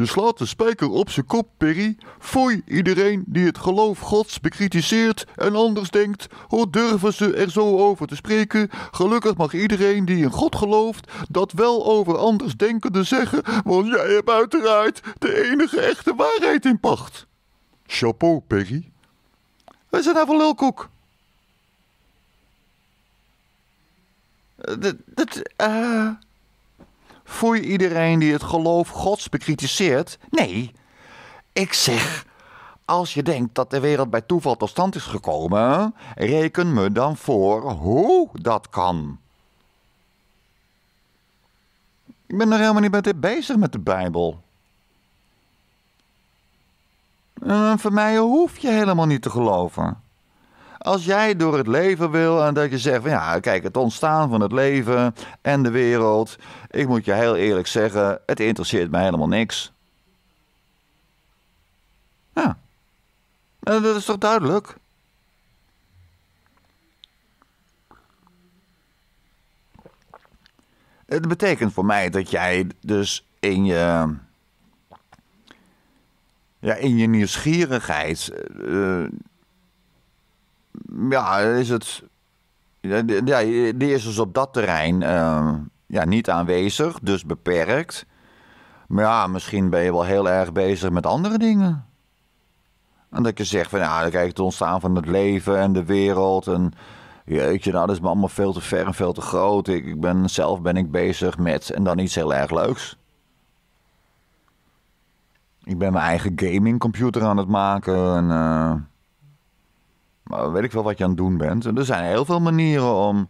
Je slaat de spijker op zijn kop, Perry. Foei iedereen die het geloof Gods bekritiseert en anders denkt. Hoe durven ze er zo over te spreken? Gelukkig mag iedereen die in God gelooft dat wel over anders denkende zeggen, want jij hebt uiteraard de enige echte waarheid in pacht. Chapeau, Perry. Is dat nou voor lulkoek? Dat, dat, eh... Foei iedereen die het geloof Gods bekritiseert. Nee, ik zeg, als je denkt dat de wereld bij toeval tot stand is gekomen, reken me dan voor hoe dat kan. Ik ben er helemaal niet dit bezig met de Bijbel. En voor mij hoef je helemaal niet te geloven. Als jij door het leven wil en dat je zegt van ja, kijk, het ontstaan van het leven en de wereld. Ik moet je heel eerlijk zeggen, het interesseert mij helemaal niks. Ja, dat is toch duidelijk? Het betekent voor mij dat jij dus in je, ja, in je nieuwsgierigheid uh, ja, is het. Ja, die is dus op dat terrein uh, ja, niet aanwezig, dus beperkt. Maar ja, misschien ben je wel heel erg bezig met andere dingen. En dat je zegt van ja, dan kijk het ontstaan van het leven en de wereld. En jeetje, nou, dat is me allemaal veel te ver en veel te groot. Ik, ben, zelf ben ik bezig met en dan iets heel erg leuks. Ik ben mijn eigen gamingcomputer aan het maken en. Uh, maar weet ik wel wat je aan het doen bent. En er zijn heel veel manieren om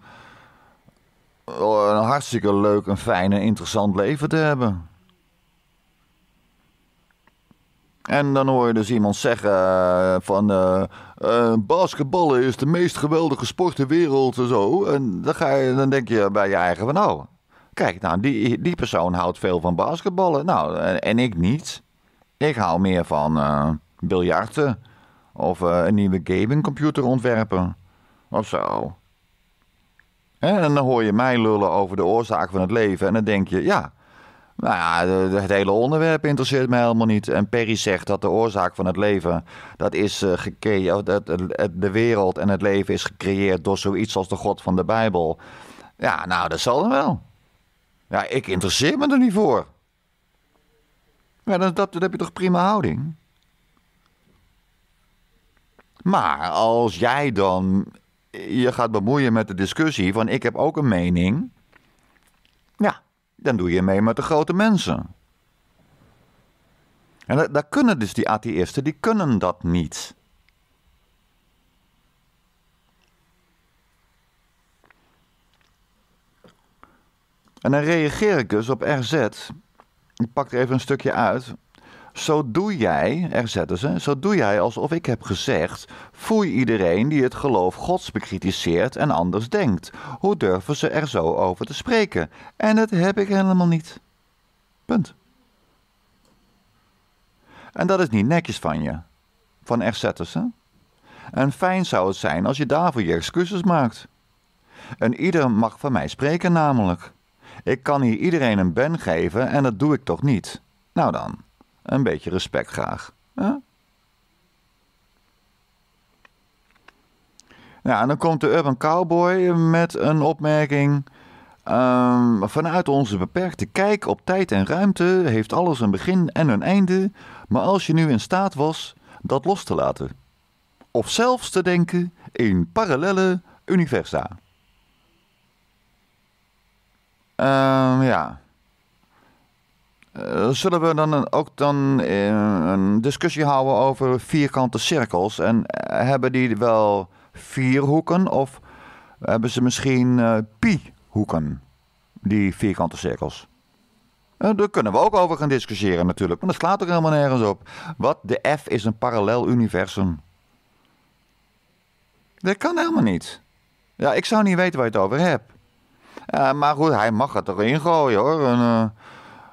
een hartstikke leuk, een fijn en interessant leven te hebben. En dan hoor je dus iemand zeggen uh, van uh, uh, basketballen is de meest geweldige sport ter wereld en zo. En dan, ga je, dan denk je bij je eigen van nou, kijk nou, die, die persoon houdt veel van basketballen. Nou, en, ik niet. Ik hou meer van biljarten of uh, een nieuwe gamingcomputer ontwerpen. Of zo. En dan hoor je mij lullen over de oorzaak van het leven. En dan denk je, ja, nou ja, het hele onderwerp interesseert mij helemaal niet. En Perry zegt dat de oorzaak van het leven, dat is uh, gecreëerd, dat de wereld en het leven is gecreëerd door zoiets als de God van de Bijbel. Ja, nou, dat zal dan wel. Ja, ik interesseer me er niet voor. Ja, dat, dat, dat heb je toch prima houding? Maar als jij dan je gaat bemoeien met de discussie van ik heb ook een mening, ja, dan doe je mee met de grote mensen. En daar kunnen dus die atheïsten, die kunnen dat niet. En dan reageer ik dus op RZ. Ik pak er even een stukje uit. Zo doe jij, er zetten ze, zo doe jij alsof ik heb gezegd: foei iedereen die het geloof Gods bekritiseert en anders denkt. Hoe durven ze er zo over te spreken? En dat heb ik helemaal niet. Punt. En dat is niet netjes van je, van Erzettersen. En fijn zou het zijn als je daarvoor je excuses maakt. En ieder mag van mij spreken namelijk. Ik kan hier iedereen een ben geven en dat doe ik toch niet. Nou dan. Een beetje respect graag. Ja? Ja, en dan komt de Urban Cowboy met een opmerking. Um, vanuit onze beperkte kijk op tijd en ruimte heeft alles een begin en een einde. Maar als je nu in staat was dat los te laten. Of zelfs te denken in parallele universa. Um, ja. Eh, zullen we dan ook dan eh, een discussie houden over vierkante cirkels? En eh, hebben die wel vier hoeken of hebben ze misschien pi-hoeken, die vierkante cirkels? daar kunnen we ook over gaan discussiëren natuurlijk, maar dat slaat er helemaal nergens op. Wat de F is een parallel universum. Dat kan helemaal niet. Ja, ik zou niet weten waar je het over hebt. maar goed, hij mag het erin gooien hoor. En,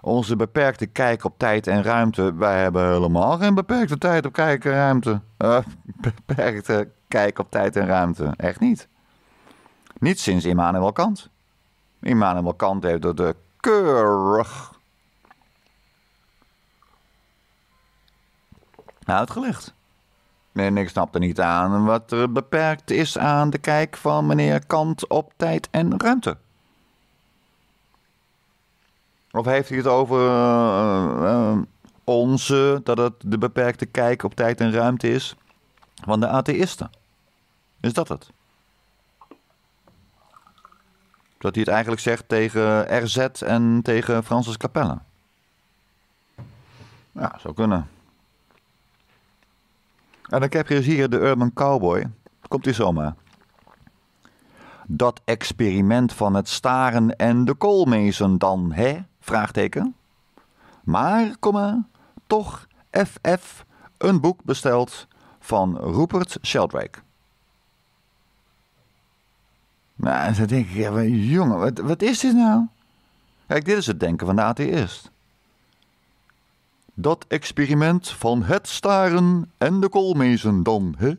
onze beperkte kijk op tijd en ruimte. Wij hebben helemaal geen beperkte tijd op kijk en ruimte. Uh, beperkte kijk op tijd en ruimte. Echt niet. Niet sinds Immanuel Kant. Immanuel Kant heeft het uh, keurig uitgelegd. En ik er niet aan wat er beperkt is aan de kijk van meneer Kant op tijd en ruimte. Of heeft hij het over uh, uh, onze, dat het de beperkte kijk op tijd en ruimte is van de atheïsten? Is dat het? Dat hij het eigenlijk zegt tegen RZ en tegen Francis Capelle. Ja, zou kunnen. En dan heb je dus hier de Urban Cowboy. Komt hij zomaar dat experiment van het staren en de koolmezen dan, hè? Vraagteken. Maar, maar, toch FF een boek besteld van Rupert Sheldrake. Nou, dan denk ik, jongen, wat, wat is dit nou? Kijk, dit is het denken van de atheïst. Dat experiment van het staren en de koolmezen dan, hè?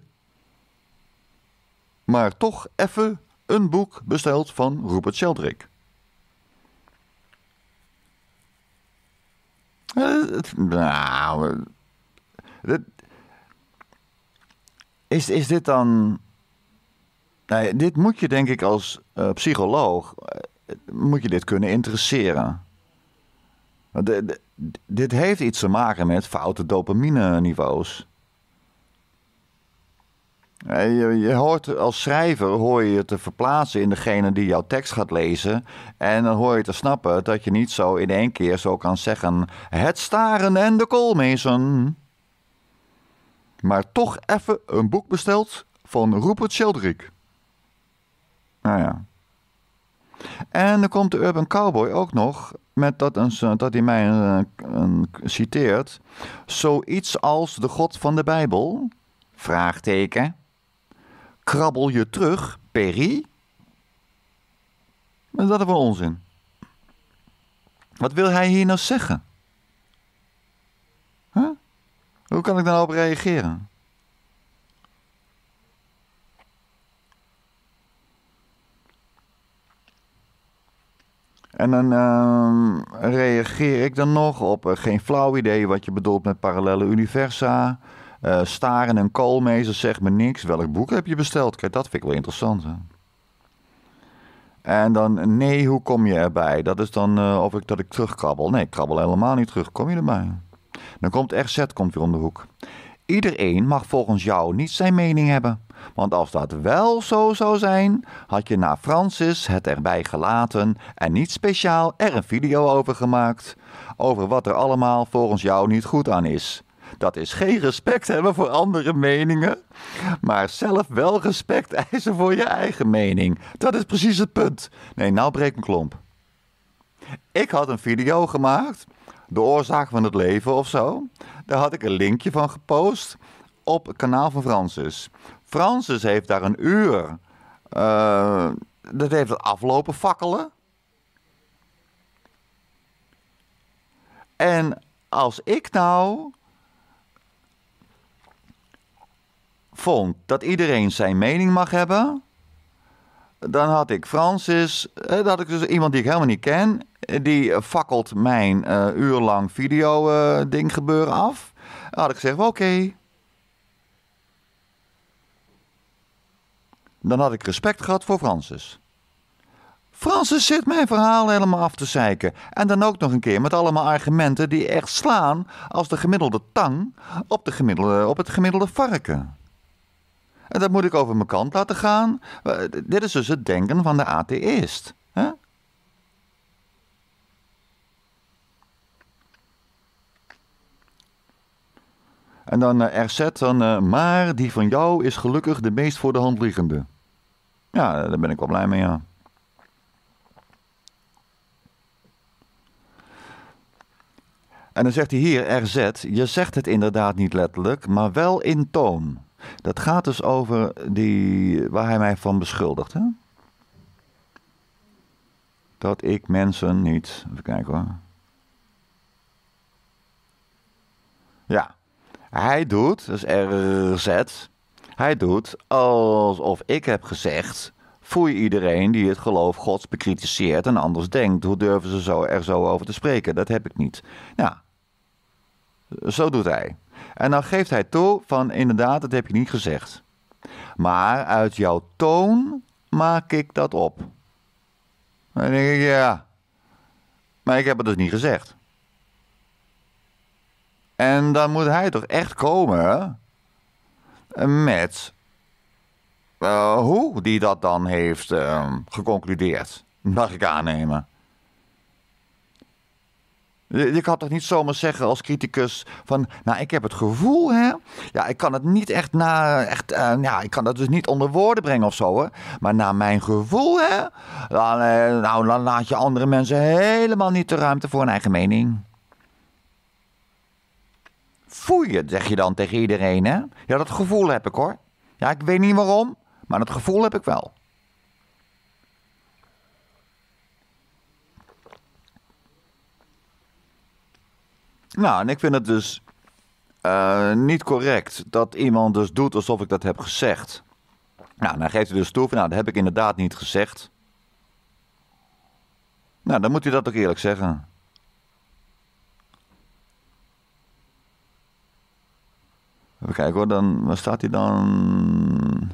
Maar toch even een boek besteld van Rupert Sheldrake. Nou, is, is dit dan. Dit moet je denk ik als uh, psycholoog. Uh, moet je dit kunnen interesseren. De, dit heeft iets te maken met foute dopamine niveaus. Je, je, hoort als schrijver hoor je te verplaatsen in degene die jouw tekst gaat lezen. En dan hoor je te snappen dat je niet zo in één keer zo kan zeggen: Het staren en de koolmezen. Maar toch even een boek besteld van Rupert Sheldrake. Nou ja. En dan komt de Urban Cowboy ook nog met dat, een, dat hij mij een, citeert. Zoiets als de God van de Bijbel? Vraagteken. Krabbel je terug, Perry? Dat is wel onzin. Wat wil hij hier nou zeggen? Hoe kan ik daarop reageren? En dan uh, reageer ik dan nog op uh, geen flauw idee wat je bedoelt met parallele universa. Uh, staren en koolmezen zegt me niks. Welk boek heb je besteld? Kijk, dat vind ik wel interessant. Hè? En dan, nee, hoe kom je erbij? Dat is dan uh, of ik dat ik terugkrabbel. Nee, ik krabbel helemaal niet terug. Kom je erbij? Dan komt RZ komt weer om de hoek. Iedereen mag volgens jou niet zijn mening hebben. Want als dat wel zo zou zijn, had je na Francis het erbij gelaten en niet speciaal er een video over gemaakt. Over wat er allemaal volgens jou niet goed aan is. Dat is geen respect hebben voor andere meningen, maar zelf wel respect eisen voor je eigen mening. Dat is precies het punt. Nee, nou breek een klomp. Ik had een video gemaakt, de oorzaak van het leven of zo. Daar had ik een linkje van gepost op het kanaal van Francis. Francis heeft daar een uur. Uh, dat heeft het aflopen fakkelen. En als ik nou vond dat iedereen zijn mening mag hebben, dan had ik Francis, eh, dat had ik dus iemand die ik helemaal niet ken, die fakkelt mijn uh, uurlang video uh, ding gebeuren af. Dan had ik gezegd, oké. Dan had ik respect gehad voor Francis. Francis zit mijn verhaal helemaal af te zeiken. En dan ook nog een keer met allemaal argumenten die echt slaan als de gemiddelde tang op, de gemiddelde, op het gemiddelde varken. En dat moet ik over mijn kant laten gaan. Eh, dit is dus het denken van de atheïst. Hè? En dan eh, RZ, dan, eh, maar die van jou is gelukkig de meest voor de hand liggende. Ja, daar ben ik wel blij mee, ja. En dan zegt hij hier, RZ, je zegt het inderdaad niet letterlijk, maar wel in toon. Dat gaat dus over die, waar hij mij van beschuldigt. Hè? Dat ik mensen niet. Even kijken hoor. Ja, hij doet, dus RZ, hij doet alsof ik heb gezegd. Foei iedereen die het geloof Gods bekritiseert en anders denkt. Hoe durven ze zo, er zo over te spreken? Dat heb ik niet. Nou, zo doet hij. En dan geeft hij toe van inderdaad, dat heb je niet gezegd. Maar uit jouw toon maak ik dat op. Dan denk ik, ja. Maar ik heb het dus niet gezegd. En dan moet hij toch echt komen met uh, hoe die dat dan heeft uh, geconcludeerd. Mag ik aannemen. Je kan toch niet zomaar zeggen als criticus van, nou ik heb het gevoel hè, ja ik kan het niet echt na, echt, uh, ja ik kan dat dus niet onder woorden brengen of zo hè, maar naar mijn gevoel hè, dan, uh, nou dan laat je andere mensen helemaal niet de ruimte voor een eigen mening. je, zeg je dan tegen iedereen hè, ja dat gevoel heb ik hoor, ja ik weet niet waarom, maar dat gevoel heb ik wel. Nou, en ik vind het dus uh, niet correct dat iemand dus doet alsof ik dat heb gezegd. Nou, dan geeft hij dus toe van, nou, dat heb ik inderdaad niet gezegd. Nou, dan moet hij dat ook eerlijk zeggen. Even kijken hoor, dan, waar staat hij dan?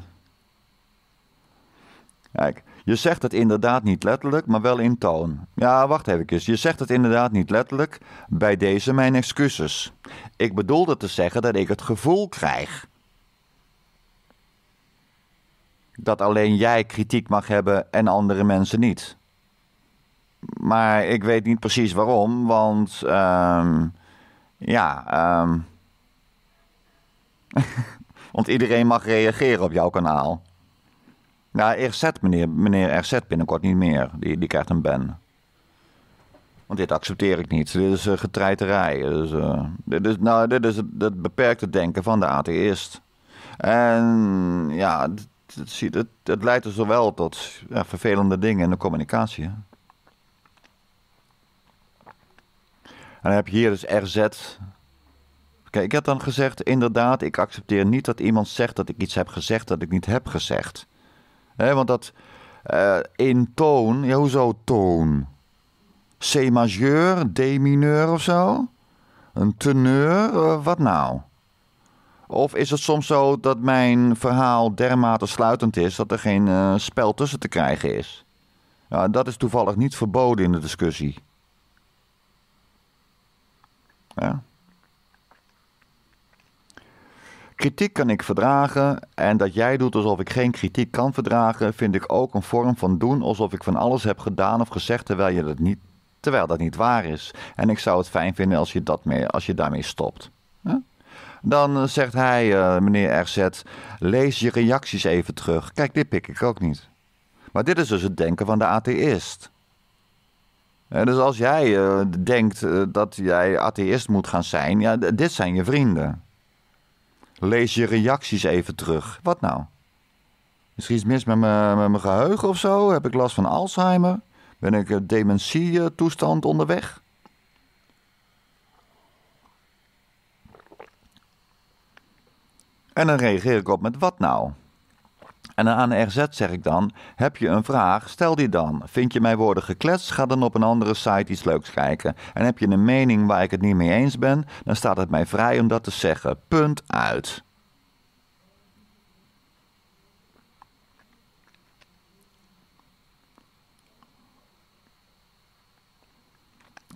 Kijk, je zegt het inderdaad niet letterlijk, maar wel in toon. Ja, wacht even. Je zegt het inderdaad niet letterlijk. Bij deze mijn excuses. Ik bedoelde te zeggen dat ik het gevoel krijg. Dat alleen jij kritiek mag hebben en andere mensen niet. Maar ik weet niet precies waarom, want um, ja, um, want iedereen mag reageren op jouw kanaal. Nou, RZ, meneer, meneer RZ binnenkort niet meer. Die, die krijgt een ban. Want dit accepteer ik niet. Dit is uh, getreiterij. Dus, dit is, nou, dit is het, beperkte denken van de atheïst. En ja, het, het, het leidt dus zowel tot ja, vervelende dingen in de communicatie. En dan heb je hier dus RZ. Kijk, ik heb dan gezegd, inderdaad, ik accepteer niet dat iemand zegt dat ik iets heb gezegd dat ik niet heb gezegd want dat in toon, ja, hoezo toon? C majeur, D mineur of zo? Een teneur, uh, wat nou? Of is het soms zo dat mijn verhaal dermate sluitend is dat er geen uh, spel tussen te krijgen is? Dat is toevallig niet verboden in de discussie. Ja. Kritiek kan ik verdragen en dat jij doet alsof ik geen kritiek kan verdragen, vind ik ook een vorm van doen alsof ik van alles heb gedaan of gezegd terwijl, je dat, niet, terwijl dat niet waar is. En ik zou het fijn vinden als je, dat mee, als je daarmee stopt. Dan eh, zegt hij, uh, meneer RZ, lees je reacties even terug. Kijk, dit pik ik ook niet. Maar dit is dus het denken van de atheïst. dus als jij uh, denkt dat jij atheïst moet gaan zijn, ja, dit zijn je vrienden. Lees je reacties even terug. Wat nou? Is er iets mis met mijn geheugen of zo? Heb ik last van Alzheimer? Ben ik een dementie-toestand onderweg? En dan reageer ik op met wat nou? En aan RZ zeg ik dan: Heb je een vraag? Stel die dan. Vind je mijn woorden gekletst? Ga dan op een andere site iets leuks kijken. En heb je een mening waar ik het niet mee eens ben? Dan staat het mij vrij om dat te zeggen. Punt uit.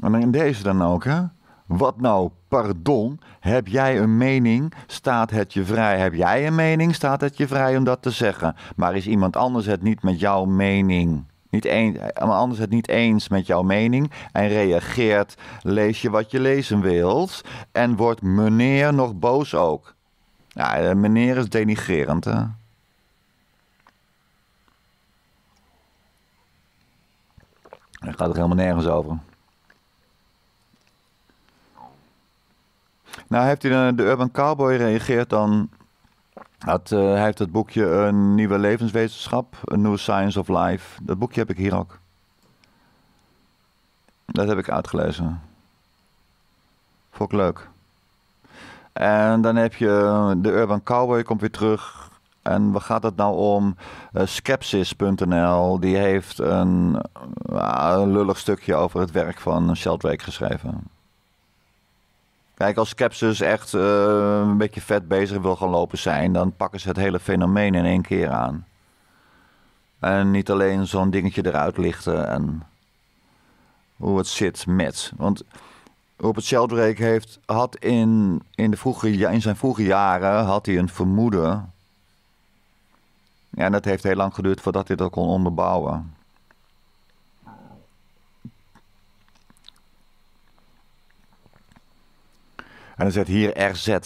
En in deze dan ook, hè? Wat nou, pardon, heb jij een mening? Staat het je vrij? Heb jij een mening? Staat het je vrij om dat te zeggen? Maar is iemand anders het niet met jouw mening Niet een, anders het niet eens met jouw mening en reageert, lees je wat je lezen wilt en wordt meneer nog boos ook. Ja, eh, meneer is denigrerend, hè? Daar gaat er helemaal nergens over. Nou, heeft hij de, de Urban Cowboy reageert dan had, uh, hij heeft het boekje Een Nieuwe Levenswetenschap, A New Science of Life. Dat boekje heb ik hier ook. Dat heb ik uitgelezen. Vond ik leuk. En dan heb je de Urban Cowboy komt weer terug. En waar gaat het nou om? Uh, Skepsis.nl, die heeft een, een lullig stukje over het werk van Sheldrake geschreven. Kijk, als Skepsis echt uh, een beetje vet bezig wil gaan lopen zijn, dan pakken ze het hele fenomeen in één keer aan. En niet alleen zo'n dingetje eruit lichten en hoe het zit met. Want Robert Sheldrake heeft, had in, in, de vroege, in zijn vroege jaren had hij een vermoeden. En dat heeft heel lang geduurd voordat hij dat kon onderbouwen. En dan zet hier RZ.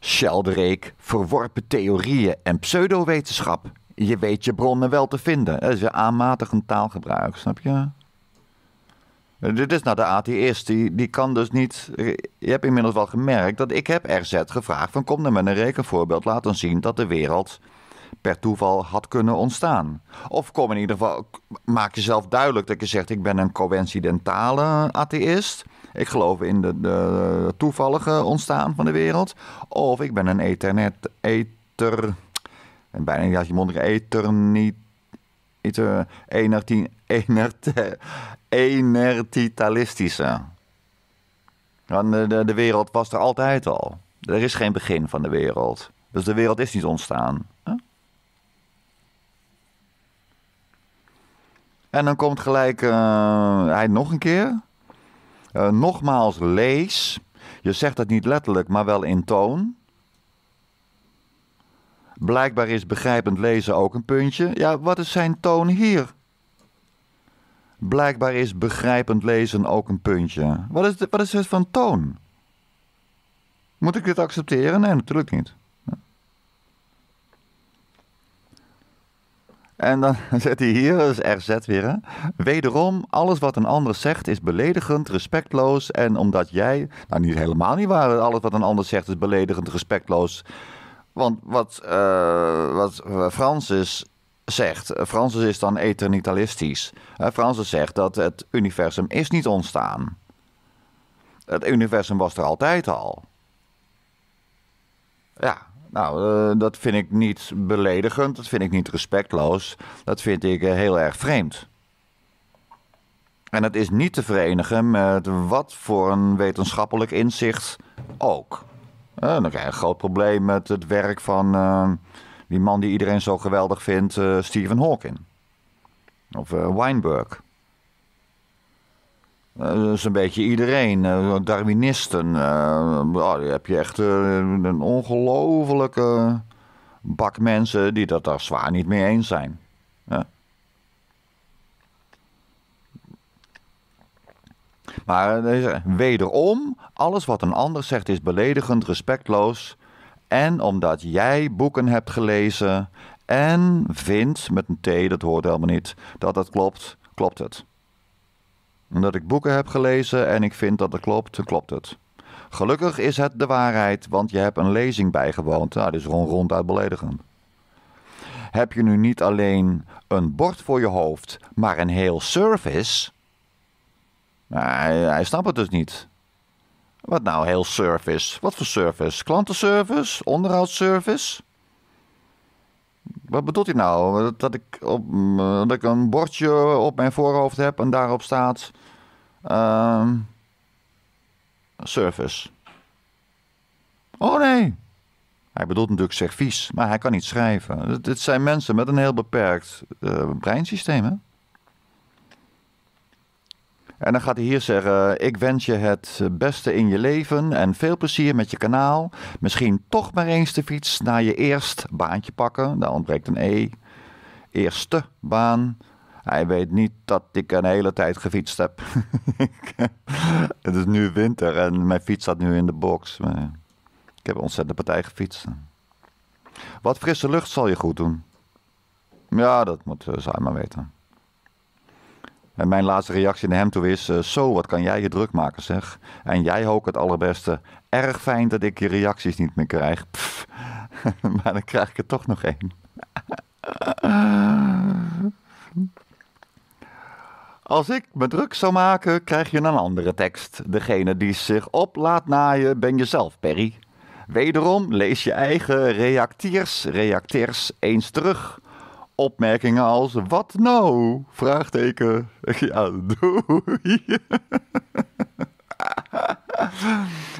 Sheldrake, verworpen theorieën en pseudowetenschap. Je weet je bronnen wel te vinden. Dat is een aanmatigend taalgebruik, snap je? Dit is nou de atheïst, die, die kan dus niet... Je hebt inmiddels wel gemerkt dat ik heb RZ gevraagd... van kom dan met een rekenvoorbeeld, laat dan zien dat de wereld per toeval had kunnen ontstaan. Of kom in ieder geval, maak jezelf duidelijk dat je zegt... ik ben een coincidentale atheïst... Ik geloof in de, de toevallige ontstaan van de wereld. Of ik ben een ethernet, ether... En bijna als je mondig ether niet... Ether, enerti, enert, enertitalistische. Want de, de, wereld was er altijd al. Er is geen begin van de wereld. Dus de wereld is niet ontstaan. En dan komt gelijk uh, hij nog een keer. Uh, nogmaals, lees. Je zegt dat niet letterlijk, maar wel in toon. Blijkbaar is begrijpend lezen ook een puntje. Ja, wat is zijn toon hier? Blijkbaar is begrijpend lezen ook een puntje. Wat is, wat is het van toon? Moet ik dit accepteren? Nee, natuurlijk niet. En dan zet hij hier, is RZ weer? Wederom, alles wat een ander zegt is beledigend, respectloos. En omdat jij, nou niet helemaal niet waar, alles wat een ander zegt is beledigend, respectloos. Want wat, uh, wat Francis zegt, Francis is dan eternitalistisch. Francis zegt dat het universum is niet ontstaan. Het universum was er altijd al. Ja, nou, uh, dat vind ik niet beledigend, dat vind ik niet respectloos, dat vind ik uh, heel erg vreemd. En het is niet te verenigen met wat voor een wetenschappelijk inzicht ook. Uh, dan krijg je een groot probleem met het werk van die man die iedereen zo geweldig vindt, Stephen Hawking. Of Weinberg. Uh, dat is een beetje iedereen. Uh, Darwinisten. Uh, oh, heb je echt een ongelofelijke bak mensen die dat daar zwaar niet mee eens zijn. Maar wederom, alles wat een ander zegt is beledigend, respectloos. En omdat jij boeken hebt gelezen en vindt, met een T, dat hoort helemaal niet, dat het klopt, klopt het omdat ik boeken heb gelezen en ik vind dat het klopt, dan klopt het. Gelukkig is het de waarheid, want je hebt een lezing bijgewoond. Nou, dat is gewoon ronduit beledigend. Heb je nu niet alleen een bord voor je hoofd, maar een heel service? Nou, hij, snapt het dus niet. Wat nou heel service? Wat voor service? Klantenservice? Onderhoudsservice? Wat bedoelt hij nou? Dat ik, op, dat ik een bordje op mijn voorhoofd heb en daarop staat Uh, service. Oh nee. Hij bedoelt natuurlijk servies, maar hij kan niet schrijven. Dit zijn mensen met een heel beperkt uh, breinsysteem. Hè? En dan gaat hij hier zeggen: Ik wens je het beste in je leven en veel plezier met je kanaal. Misschien toch maar eens de fiets naar je eerst baantje pakken. Daar ontbreekt een E. Eerste baan. Hij weet niet dat ik een hele tijd gefietst heb. het is nu winter en mijn fiets staat nu in de box. Ik heb een ontzettende partij gefietst. Wat frisse lucht zal je goed doen. Ja, dat moet uh, zij maar weten. En mijn laatste reactie naar hem toe is: uh, Zo, wat kan jij je druk maken, zeg. En jij ook het allerbeste. Erg fijn dat ik je reacties niet meer krijg. maar dan krijg ik er toch nog één. Als ik me druk zou maken, krijg je een andere tekst. Degene die zich op laat naaien, ben jezelf, Perry. Wederom lees je eigen reacteers, reacteers eens terug. Opmerkingen als wat nou? Vraagteken. Ja, doei.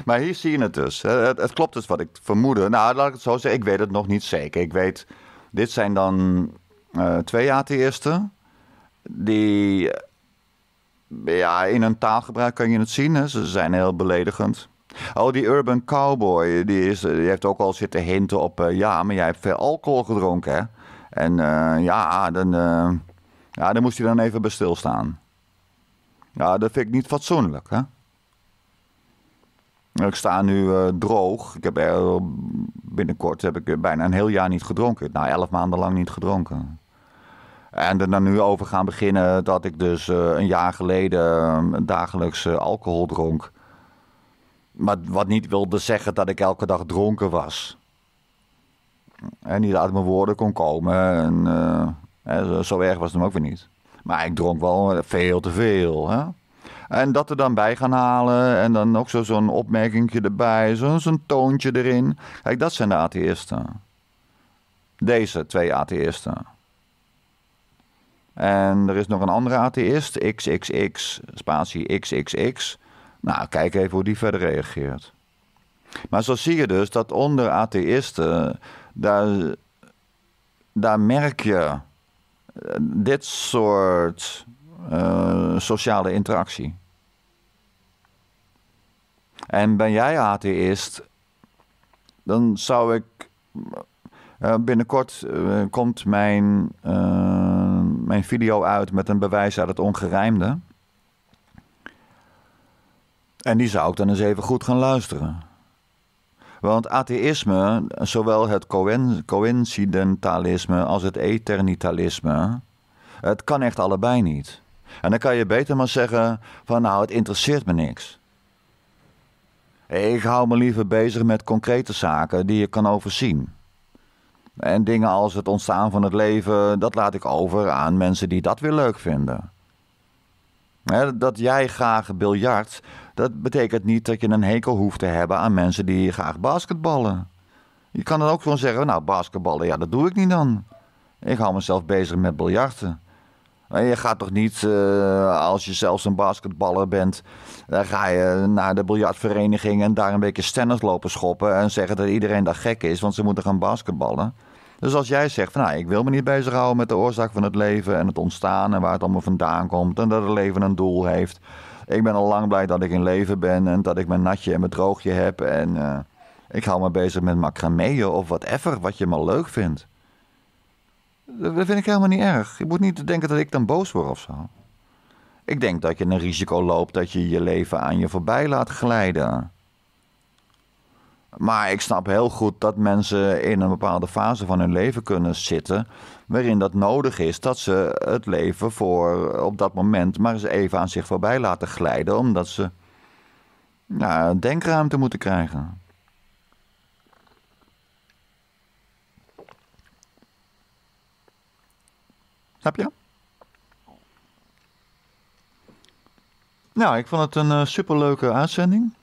maar hier zie je het dus. Het, het, klopt dus wat ik vermoedde. Nou, laat ik het zo zeggen. Ik weet het nog niet zeker. Ik weet, dit zijn dan uh, twee atheïsten. Die, ja, in hun taalgebruik kan je het zien. Hè. Ze zijn heel beledigend. Oh, die Urban Cowboy, die, is, die heeft ook al zitten hinten op... Uh, ja, maar jij hebt veel alcohol gedronken, hè? En uh, ja, dan, ja, dan moest hij dan even bij stilstaan. Ja, dat vind ik niet fatsoenlijk, hè? Ik sta nu droog. Ik heb binnenkort heb ik bijna een heel jaar niet gedronken. Nou, elf maanden lang niet gedronken. En er dan nu over gaan beginnen dat ik dus een jaar geleden dagelijks alcohol dronk. Maar wat niet wilde zeggen dat ik elke dag dronken was. En niet uit mijn woorden kon komen. En, uh, zo erg was het hem ook weer niet. Maar ik dronk wel veel te veel. Hè? En dat er dan bij gaan halen. En dan ook zo'n opmerkingje erbij. Zo'n toontje erin. Kijk, dat zijn de atheïsten. Deze twee atheïsten. En er is nog een andere atheïst. XXX, spatie XXX. Nou, kijk even hoe die verder reageert. Maar zo zie je dus dat onder atheïsten, daar, daar merk je eh, dit soort uh, sociale interactie. En ben jij atheïst, dan zou ik. Uh, binnenkort uh, komt mijn, mijn video uit met een bewijs uit het ongerijmde. En die zou ik dan eens even goed gaan luisteren. Want atheïsme, zowel het coincidentalisme als het eternitalisme, het kan echt allebei niet. En dan kan je beter maar zeggen van nou, het interesseert me niks. Ik hou me liever bezig met concrete zaken die je kan overzien. En dingen als het ontstaan van het leven, dat laat ik over aan mensen die dat weer leuk vinden. Dat jij graag biljart, dat betekent niet dat je een hekel hoeft te hebben aan mensen die graag basketballen. Je kan dan ook gewoon zeggen, nou basketballen, ja dat doe ik niet dan. Ik hou mezelf bezig met biljarten. Je gaat toch niet, uh, als je zelfs een basketballer bent, dan ga je naar de biljartvereniging en daar een beetje stenners lopen schoppen en zeggen dat iedereen daar gek is, want ze moeten gaan basketballen. Dus als jij zegt van nou, ik wil me niet bezighouden met de oorzaak van het leven en het ontstaan en waar het allemaal vandaan komt en dat het leven een doel heeft. Ik ben al lang blij dat ik in leven ben en dat ik mijn natje en mijn droogje heb en uh, ik hou me bezig met macrameeën of whatever, wat je maar leuk vindt. Dat vind ik helemaal niet erg. Je moet niet denken dat ik dan boos word of zo. Ik denk dat je een risico loopt dat je je leven aan je voorbij laat glijden. Maar ik snap heel goed dat mensen in een bepaalde fase van hun leven kunnen zitten. waarin dat nodig is dat ze het leven voor op dat moment maar eens even aan zich voorbij laten glijden. omdat ze nou, denkruimte moeten krijgen. Snap je? Nou, ik vond het een uh, superleuke uitzending.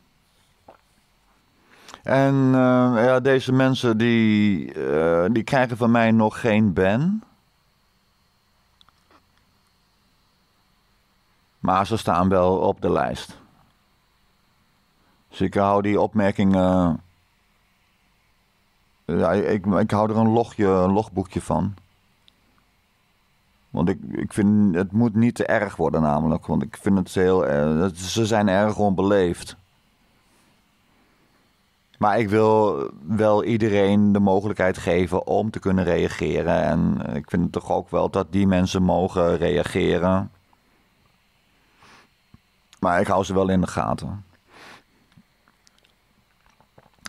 En uh, ja, deze mensen die, uh, die krijgen van mij nog geen ban. Maar ze staan wel op de lijst. Dus ik hou die opmerkingen. Ja, ik, ik hou er een, logje, een logboekje van. Want ik, ik vind het moet niet te erg worden, namelijk. Want ik vind het heel. Uh, ze zijn erg onbeleefd. Maar ik wil wel iedereen de mogelijkheid geven om te kunnen reageren. En ik vind het toch ook wel dat die mensen mogen reageren. Maar ik hou ze wel in de gaten.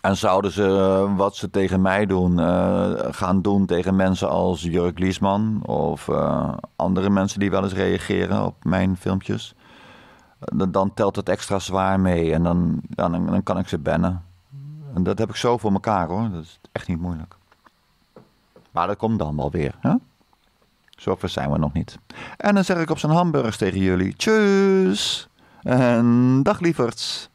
En zouden ze wat ze tegen mij doen, uh, gaan doen tegen mensen als Jurk Liesman of uh, andere mensen die wel eens reageren op mijn filmpjes, dan telt het extra zwaar mee en dan, dan, dan kan ik ze bannen. En dat heb ik zo voor elkaar hoor, dat is echt niet moeilijk. Maar dat komt dan wel weer. Hè? Zover zijn we nog niet. En dan zeg ik op zijn hamburgers tegen jullie: Tjus! En dag lieverds.